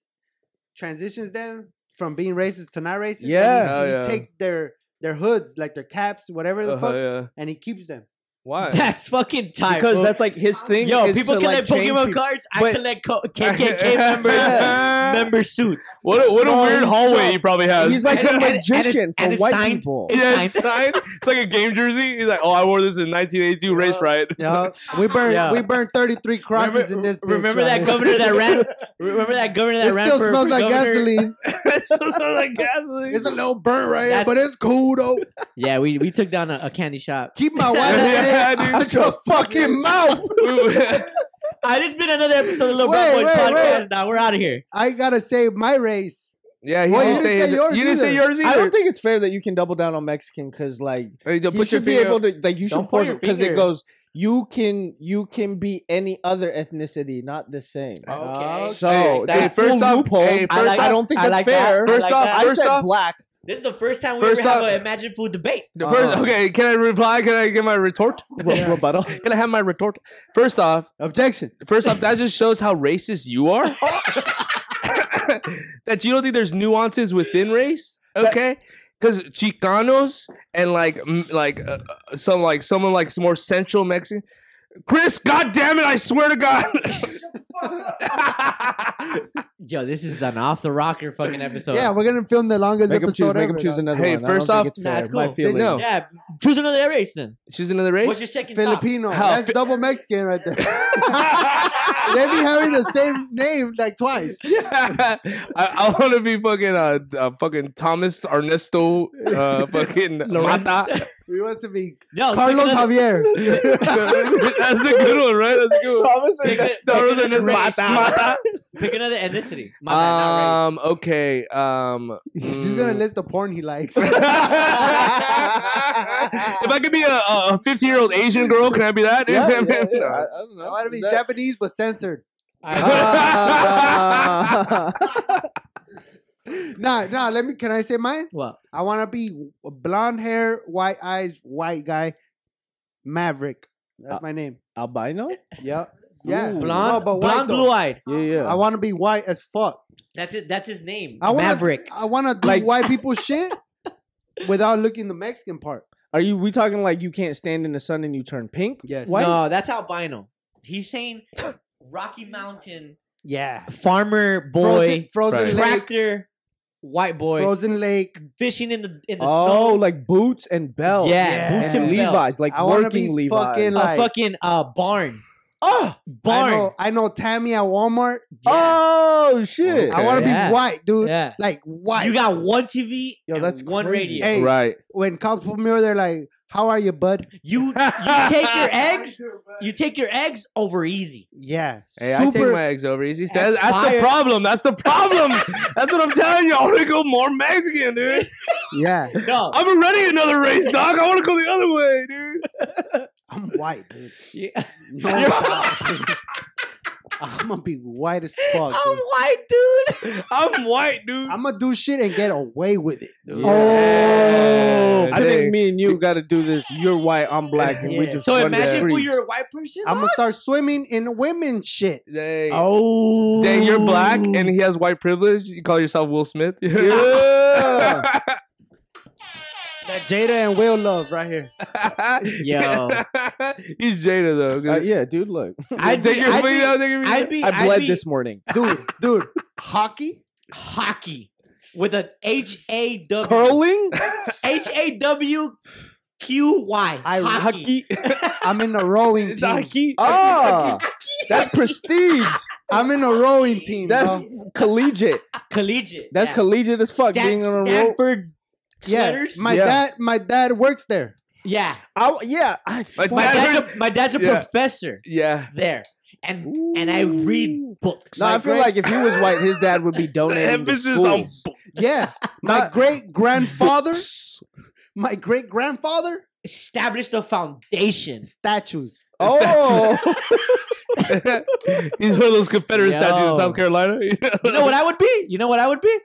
transitions them from being racist to not racist. and Yeah. he, he yeah. takes their their hoods, like their caps, whatever the Uh-huh, fuck, yeah. and he keeps them. Why? That's fucking tight. Because fool. that's like his thing. Yo, is people to, collect like, Pokemon people. cards. I collect co- KKK members, member suits. What a, what a No, weird hallway so- he probably has. He's like And- a and- and magician and for white signed- people. it's yeah, it's signed. signed. It's like a game jersey. He's like, oh, I wore this in 1982 race Yeah. riot. Yeah, we burned Yeah. we burned thirty three crosses in this. bitch remember right that here. governor that ran? Remember that governor that It ran still for, smells for like governor? gasoline. it still smells like gasoline. It's a little burnt right here, but it's cool though. Yeah, we, we took down a, a candy shop. Keep my wife Yeah, out dude. out your fucking mouth. This has been another episode of Little Wait, Brown Boys wait, Podcast. wait. Now we're out of here. I gotta say my race. Yeah, he Well, didn't you say, didn't say yours You didn't say either. yours either. I don't think it's fair that you can double down on Mexican because like Hey, don't you put your should be finger able up. to like you Don't should point force your because it finger. goes you can you can be any other ethnicity, not the same. Okay. So Hey, the hey, first full off- loophole, hey, I, first like- I don't think I that's like that. fair. I First like off, that. I first said off, black. This is the first time we First ever have an Imagine Food debate. The first, Uh-huh. okay, can I reply? Can I get my retort? Re- rebuttal. Can I have my retort? First off, Objection. first off, that just shows how racist you are. that you don't think there's nuances within race, okay? Because Chicanos and like like uh, uh, some like someone like some more central Mexican. Chris, God damn it! I swear to God. Yo, this is an off the rocker fucking episode. yeah, we're gonna film the longest Make him choose. episode Make him choose another Hey, one. first off- think it's Nah, it's My cool. feelings. No. yeah. Choose another race then. She's another race. What's your second? Filipino. How? That's double Mexican right there. they be having the same name like twice. I, I want to be fucking uh, uh fucking Thomas Ernesto uh fucking Mata. We want to be No, Carlos Javier. That's a good one, right? That's a good one. Thomas Pick, a- Ernesto. pick Carlos another Ernesto race. Mata. Pick another ethnicity. My bad, not Um. Okay. Um. He's gonna mm. list the porn he likes. if I could be a a 15 year old Asian girl, can I be that? Yeah, yeah, yeah. I, No. I don't know. I want to be that- Japanese but censored. race. Ah. Nah, nah. Let me. Can I say mine? What? I want to be blonde hair, white eyes, white guy, Maverick. That's Uh, my name. Albino? Yep. Yeah. Ooh. Blonde, No, but blonde, blue eyed. Yeah, yeah. I want to be white as fuck. That's it. That's his name. I wanna, Maverick. I want to do Like- white people shit without looking the Mexican part. Are you? We talking like you can't stand in the sun and you turn pink? Yes. Why? No, that's albino. He's saying Rocky Mountain Yeah. farmer boy, Frozen, frozen Right. lake. tractor, white boy, Frozen lake. fishing in the in the Oh, snow. like boots and belts. Yeah, Yeah. boots and and belt. Levi's, like I wanna working be Levi's. fucking a like. fucking uh barn. oh, I Barn. know, I know Tammy at Walmart. oh shit! I want to Yeah. be white, dude. Yeah. Like white. You got one TV. Yo, and that's one crazy. radio. Hey, Right. when cops put me over, they're like, "How are you, bud?" You you take your eggs. You take your eggs over easy. Yeah. Hey, I take my eggs over easy. That's That's, that's the problem. That's the problem. that's what I'm telling you. I want to go more Mexican, dude. yeah. No. I'm already another race, dog. I want to go the other way, dude. I'm white, dude. Yeah. No doubt. I'm gonna be white as fuck. I'm dude. white, dude. I'm white, dude. I'm gonna do shit and get away with it. Dude. Oh, I think me and you got to do this. You're white, I'm black, and we just So imagine if streets. you're a white person. I'm gonna start swimming in women shit. Dang. Oh, Dang, you're black and he has white privilege. You call yourself Will Smith? Yeah. That Jada and Will love right here. Yo. He's Jada though. Uh, yeah, dude. Look, I'd take your I'd feet out, take your feet I'd out. be. I I'd bled be this morning. Dude, dude, hockey? hockey with a H A W Curling, H A W Q Y. I- Hockey. I'm in a rowing It's team. hockey. Ah, that's prestige. I'm in a rowing team. That's bro. collegiate. Collegiate. That's yeah. collegiate as fuck. Stan- being on a roll. Stanford yeah. My Yeah. dad, my dad works there. yeah. I, yeah, I, Like My Dad dad's, a, my dad's a Yeah. professor Yeah. there, and and I read books. No, I feel great- like if he was white, his dad would be The donating to emphasis on schools. Yeah, my Not- great grandfather, my great grandfather, established a foundation. statues. Oh, He's one of those Confederate statues in Yo. South Carolina. You know what I would be? You know what I would be?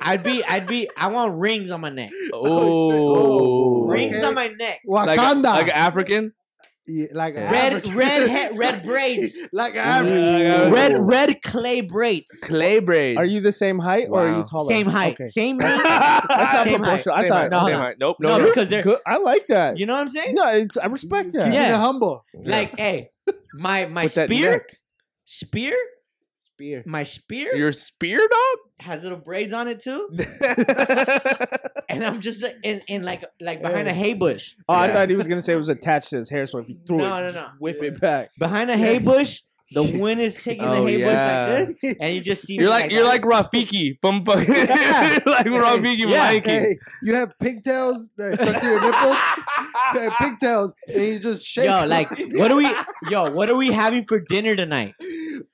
I'd be, I'd be, I want rings on my neck. Oh, oh, Rings Okay. on my neck. like Wakanda, like African. Yeah, like a Red, African- red, he- red braids. like mm, an Ooh. African. Red, red clay braids. Clay braids. are you the same height or are you taller? Same height. Okay. Same height. That's not Same height. proportional. I Same thought. height, no, same no. height. Nope, No, no, no. because they're, Good. I like that. you know what I'm saying? no, it's, I respect that. Keeping Yeah. it humble. Like, hey, my my With spear, spear, Spear. my spear Your spear dog? Has little braids on it too, and I'm just in in like like behind a hay bush. Oh, I thought he was gonna say it was attached to his hair, so if he threw No, it, no, no. whip it back. Behind a hay bush, the wind is taking Oh, the hay yeah. bush like this, and you just see. You're me like you're like Rafiki from fucking like Rafiki from Yeah. Lion King. Hey, you have pigtails that stuck to your nipples. You have pigtails, and you just shake. yo, like what are we? Yo, what are we having for dinner tonight?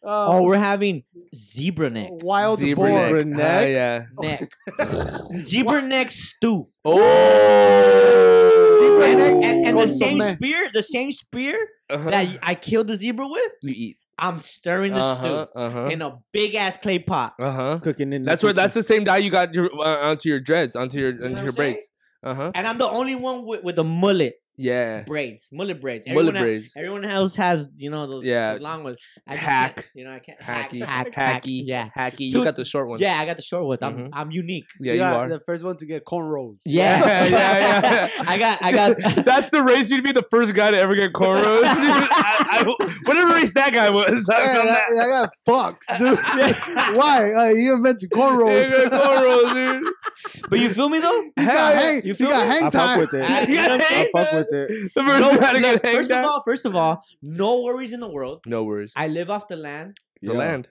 Oh, we're having zebra neck. wild Zebra boar. neck. neck. Ah, yeah. Neck. zebra neck stew. Oh. Zebra And, neck and, and the same spear, the same spear Uh-huh. that I killed the zebra with, you eat. I'm stirring the Uh-huh. stew Uh-huh. in a big ass clay pot. Uh-huh. Cooking in. the That's where kitchen. that's the same dye you got your uh, onto your dreads, onto your know onto what your I'm saying? braids. Uh-huh. And I'm the only one with, with a mullet Yeah. braids, mullet braids. Mullet Everyone, ha- braids. everyone else has, you know, those, Yeah. those long ones. I just Hack. You know, I can't. Hack, Hacky. hack, hack, Hacky. Yeah. Hacky. You got the short ones. Yeah, I got the short ones. I'm, Mhm. I'm unique. Yeah, you got are. the first one to get cornrows. Yeah, Yeah, yeah, yeah. I got, I got. That's the race. You'd be the first guy to ever get cornrows. I, I, whatever race that guy was. I Yeah, don't. I, I got fucks, dude. Why? Uh, you invented cornrows. Yeah, cornrows, dude. but you feel me though? He's got hang, You you feel got me? hang I fuck time. with it. I- You got I fuck time? with it. The first No, guy to get hanged first of out. all, first of all, no worries in the world. No worries. I live off the land, The Yeah. land.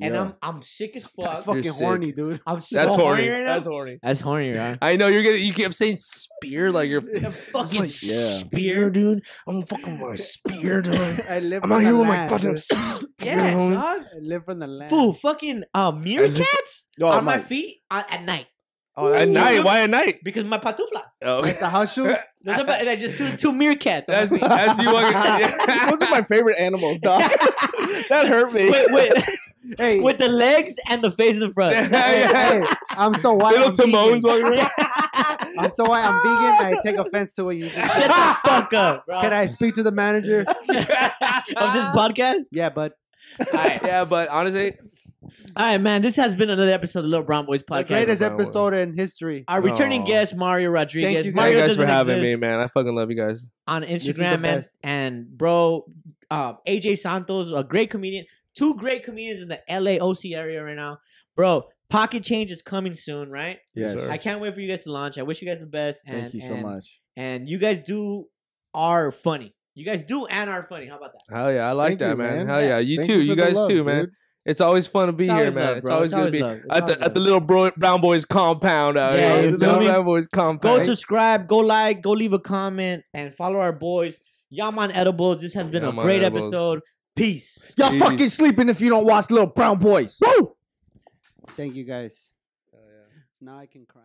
and Yeah. I'm I'm sick as That's fuck. You're fucking sick. horny, dude. I'm so That's horny. right now. That's horny. That's horny, right? I know you're getting. You kept saying spear like you're. The fucking Yeah. spear, dude. I'm fucking my spear, dude. I live I'm from out the here with my land, goddamn dude. spear, Yeah, homie. dog. I live from the land. Fool, fucking uh, meerkats Oh, on my my- feet on, at night Oh, At night? Why at night? because my pantuflas. Oh, That's the house shoes. There's about, there's just two, two meerkats. On That's, that's you walking. Those are my favorite animals, dog. that hurt me. with, with, Hey, with the legs and the face in the front. hey, hey, I'm so white. Little I'm Timones vegan. walking around. I'm so white. I'm vegan. I take offense to what you just Shut said. the fuck up, bro. Can I speak to the manager? of this podcast? Yeah, but Alright. Yeah, but honestly, All right, man. This has been another episode of the Little Brown Boys the podcast. greatest episode in history. Our returning Aw. guest, Mario Rodriguez. you, thank Mario you guys for doesn't having me, exist man. I fucking love you guys. On is the Instagram, man. best. And bro, uh, AJ Santos, a great comedian. Two great comedians in the LA OC area right now. Bro, Pocket Change is coming soon, right? Yes. Yes, sir. I can't wait for you guys to launch. I wish you guys the best. And, Thank you so and- much. And you guys do are funny. You guys do and are funny. How about that? Hell yeah, I like Thank that, you, man. man. Hell yeah, you Thank too. for You the guys love, too, man. dude. It's always fun to be It's here, man. love, it's bro. always It's gonna be always love. It's at the always at the little bro- brown boys compound out Yeah, here. you The little brown boys compound. Go subscribe, go like, go leave a comment, and follow our boys. Ya Mon Edibles. This has been a great Edibles. episode. Peace. Y'all Peace. fucking sleeping if you don't watch Little Brown Boys. Woo! Thank you guys. Oh, now I can cry.